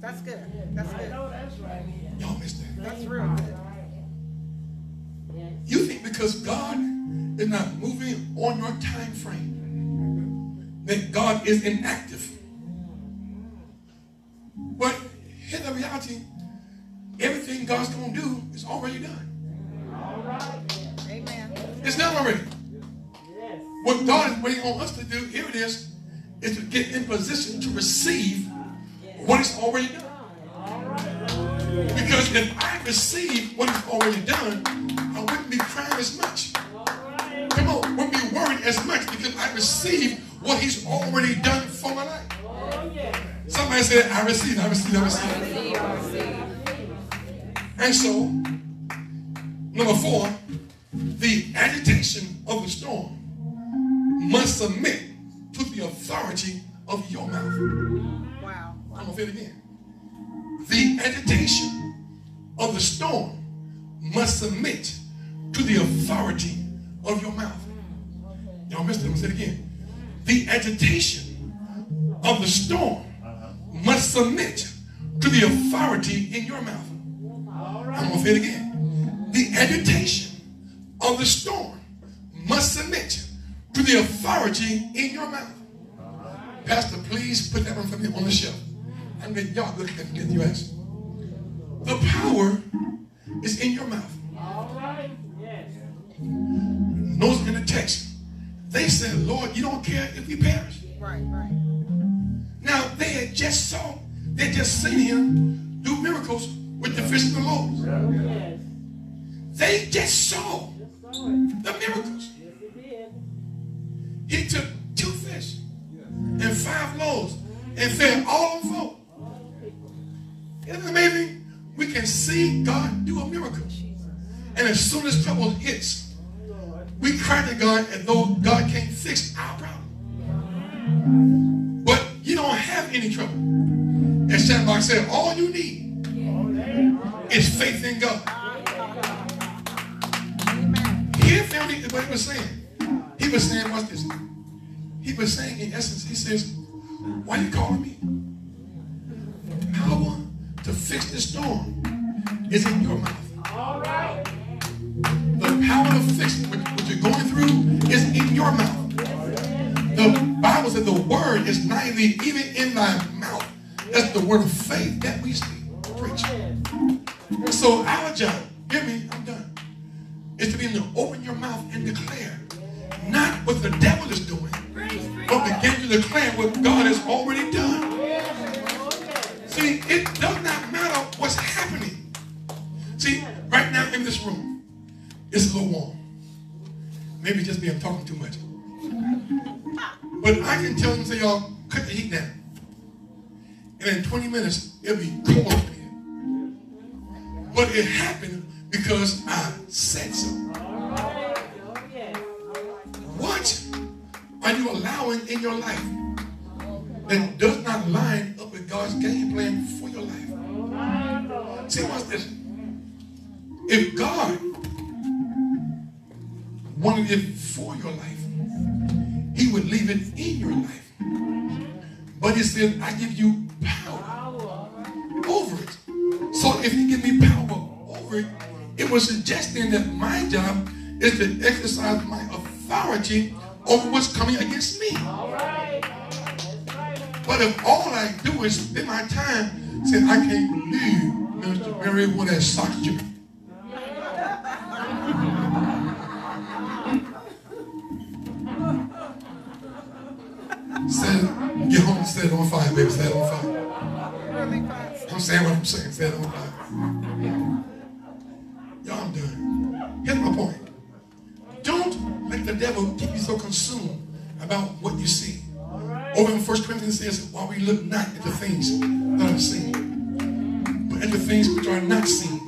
That's good. That's good. y'all missed that. That's real. You think because God is not moving on your time frame that God is inactive. But here's the reality. Everything God's going to do is already done. Amen. It's done already. What God is waiting on us to do, here it is, is to get in position to receive what is already done. Because if I receive what is already done, I wouldn't be crying as much. Come on, wouldn't be worried as much because I receive what he's already done for my life. Somebody said, I receive, I receive, I receive. And so, number four, the agitation of the storm must submit to the authority of your mouth. Wow. I'm gonna say it again. The agitation of the storm must submit to the authority of your mouth. Y'all missed it. I'm gonna say it again. The agitation of the storm must submit to the authority in your mouth. I'm gonna say it again. The agitation of the storm must submit to the authority in your mouth. Pastor, please put that one for me on the shelf. I'm getting y'all good at getting you asked. The power is in your mouth. All right. Notice in the text, they said, Lord, you don't care if we perish. Right, right. Now they had just saw, they just seen him do miracles with the fish and the loaves. They just saw the miracles. He took two fish and five loaves and fed all of them. Isn't it amazing? We can see God do a miracle. And as soon as trouble hits, we cry to God and though God can't fix our problem. But you don't have any trouble. As Schambach said, all you need is faith in God. What he was saying. He was saying, what's this? He was saying, in essence, he says, why are you calling me? The power to fix the storm is in your mouth. All right. The power to fix what, what you're going through is in your mouth. The Bible said the word is thee, even in thy mouth. That's the word of faith that we speak. Preach. So our job, hear me, I'm done, is to be able to open your mouth and declare not what the devil is doing, but begin to declare what God has already done. See, it does not matter what's happening. See, right now in this room, it's a little warm. Maybe just me, I'm talking too much. But I can tell them, say, y'all, cut the heat down. And in 20 minutes, it'll be cold up here. But it happened because I said so. What are you allowing in your life that does not line up with God's game plan for your life? See, what's this? If God wanted it for your life, he would leave it in your life. But he said, I give you power over it. So if he give me power over it, it was suggesting that my job is to exercise my authority over what's coming against me. But if all I do is spend my time saying, I can't believe Minister Mary would have socks you. It, get home and set it on fire, baby. Set it on fire. I'm saying what I'm saying. Set it on fire. Devil keep you so consumed about what you see. Over in 1 Corinthians says, while we look not at the things that are seen, but at the things which are not seen.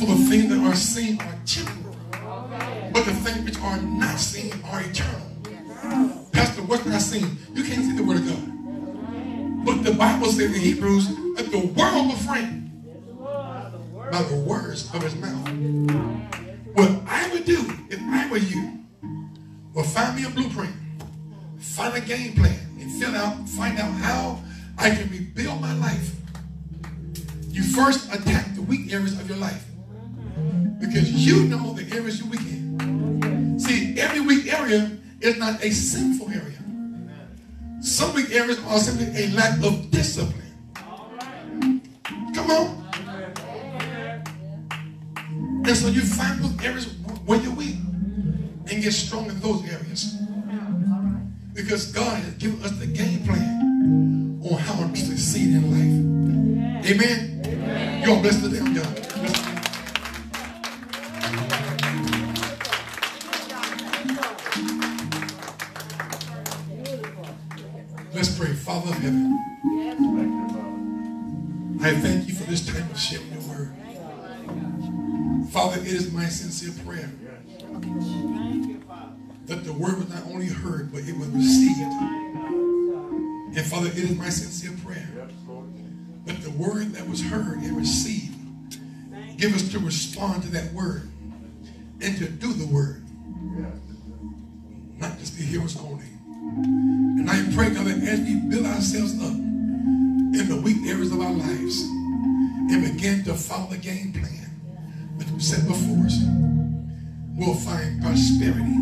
For the things that are seen are temporal, but the things which are not seen are eternal. Pastor, what's not seen? You can't see the word of God. But the Bible says in Hebrews that the world was framed by the words of his mouth. What I would do if I were you, will find me a blueprint, find a game plan, and fill out, find out how I can rebuild my life. You first attack the weak areas of your life. Because you know the areas you're weak in. See, every weak area is not a sinful area. Some weak areas are simply a lack of discipline. Come on. And so you find those areas where you're weak and get strong in those areas. Mm, because God has given us the game plan on how to succeed in life. Amen. You're blessed today. I'm done. Let's pray. Father of heaven, I thank you for this time of sharing your word. Father, it is my sincere prayer that the word was not only heard, but it was received. And Father, it is my sincere prayer that the word that was heard and received, give us to respond to that word and to do the word, not just be hearers only. And I pray, God, that as we build ourselves up in the weak areas of our lives and begin to follow the game plan that you set before us, we'll find prosperity,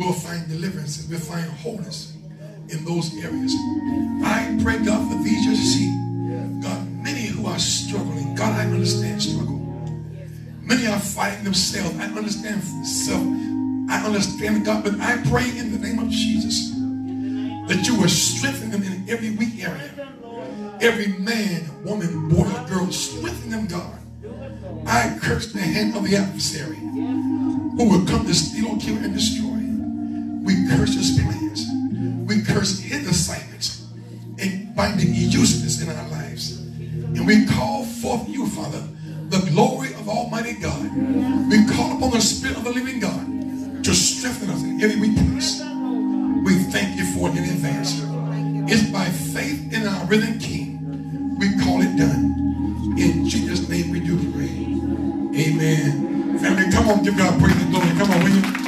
we'll find deliverance, and we'll find wholeness in those areas. I pray, God, for these your sheep. God, many who are struggling. God, I understand struggle. Many are fighting themselves. I understand self. I understand God, but I pray in the name of Jesus that you will strengthen them in every weak area. Every man, woman, boy, or girl, strengthen them, God. I curse the hand of the adversary who will come to steal, kill, and destroy. We curse his plans. We curse his assignments and binding useless in our lives. And we call forth you, Father, the glory of Almighty God. We call upon the Spirit of the living God to strengthen us in every weak place. We thank you for it in advance. It's by faith in our risen King. We call it done. In Jesus' name we do pray. Amen. Family, come on, give God praise.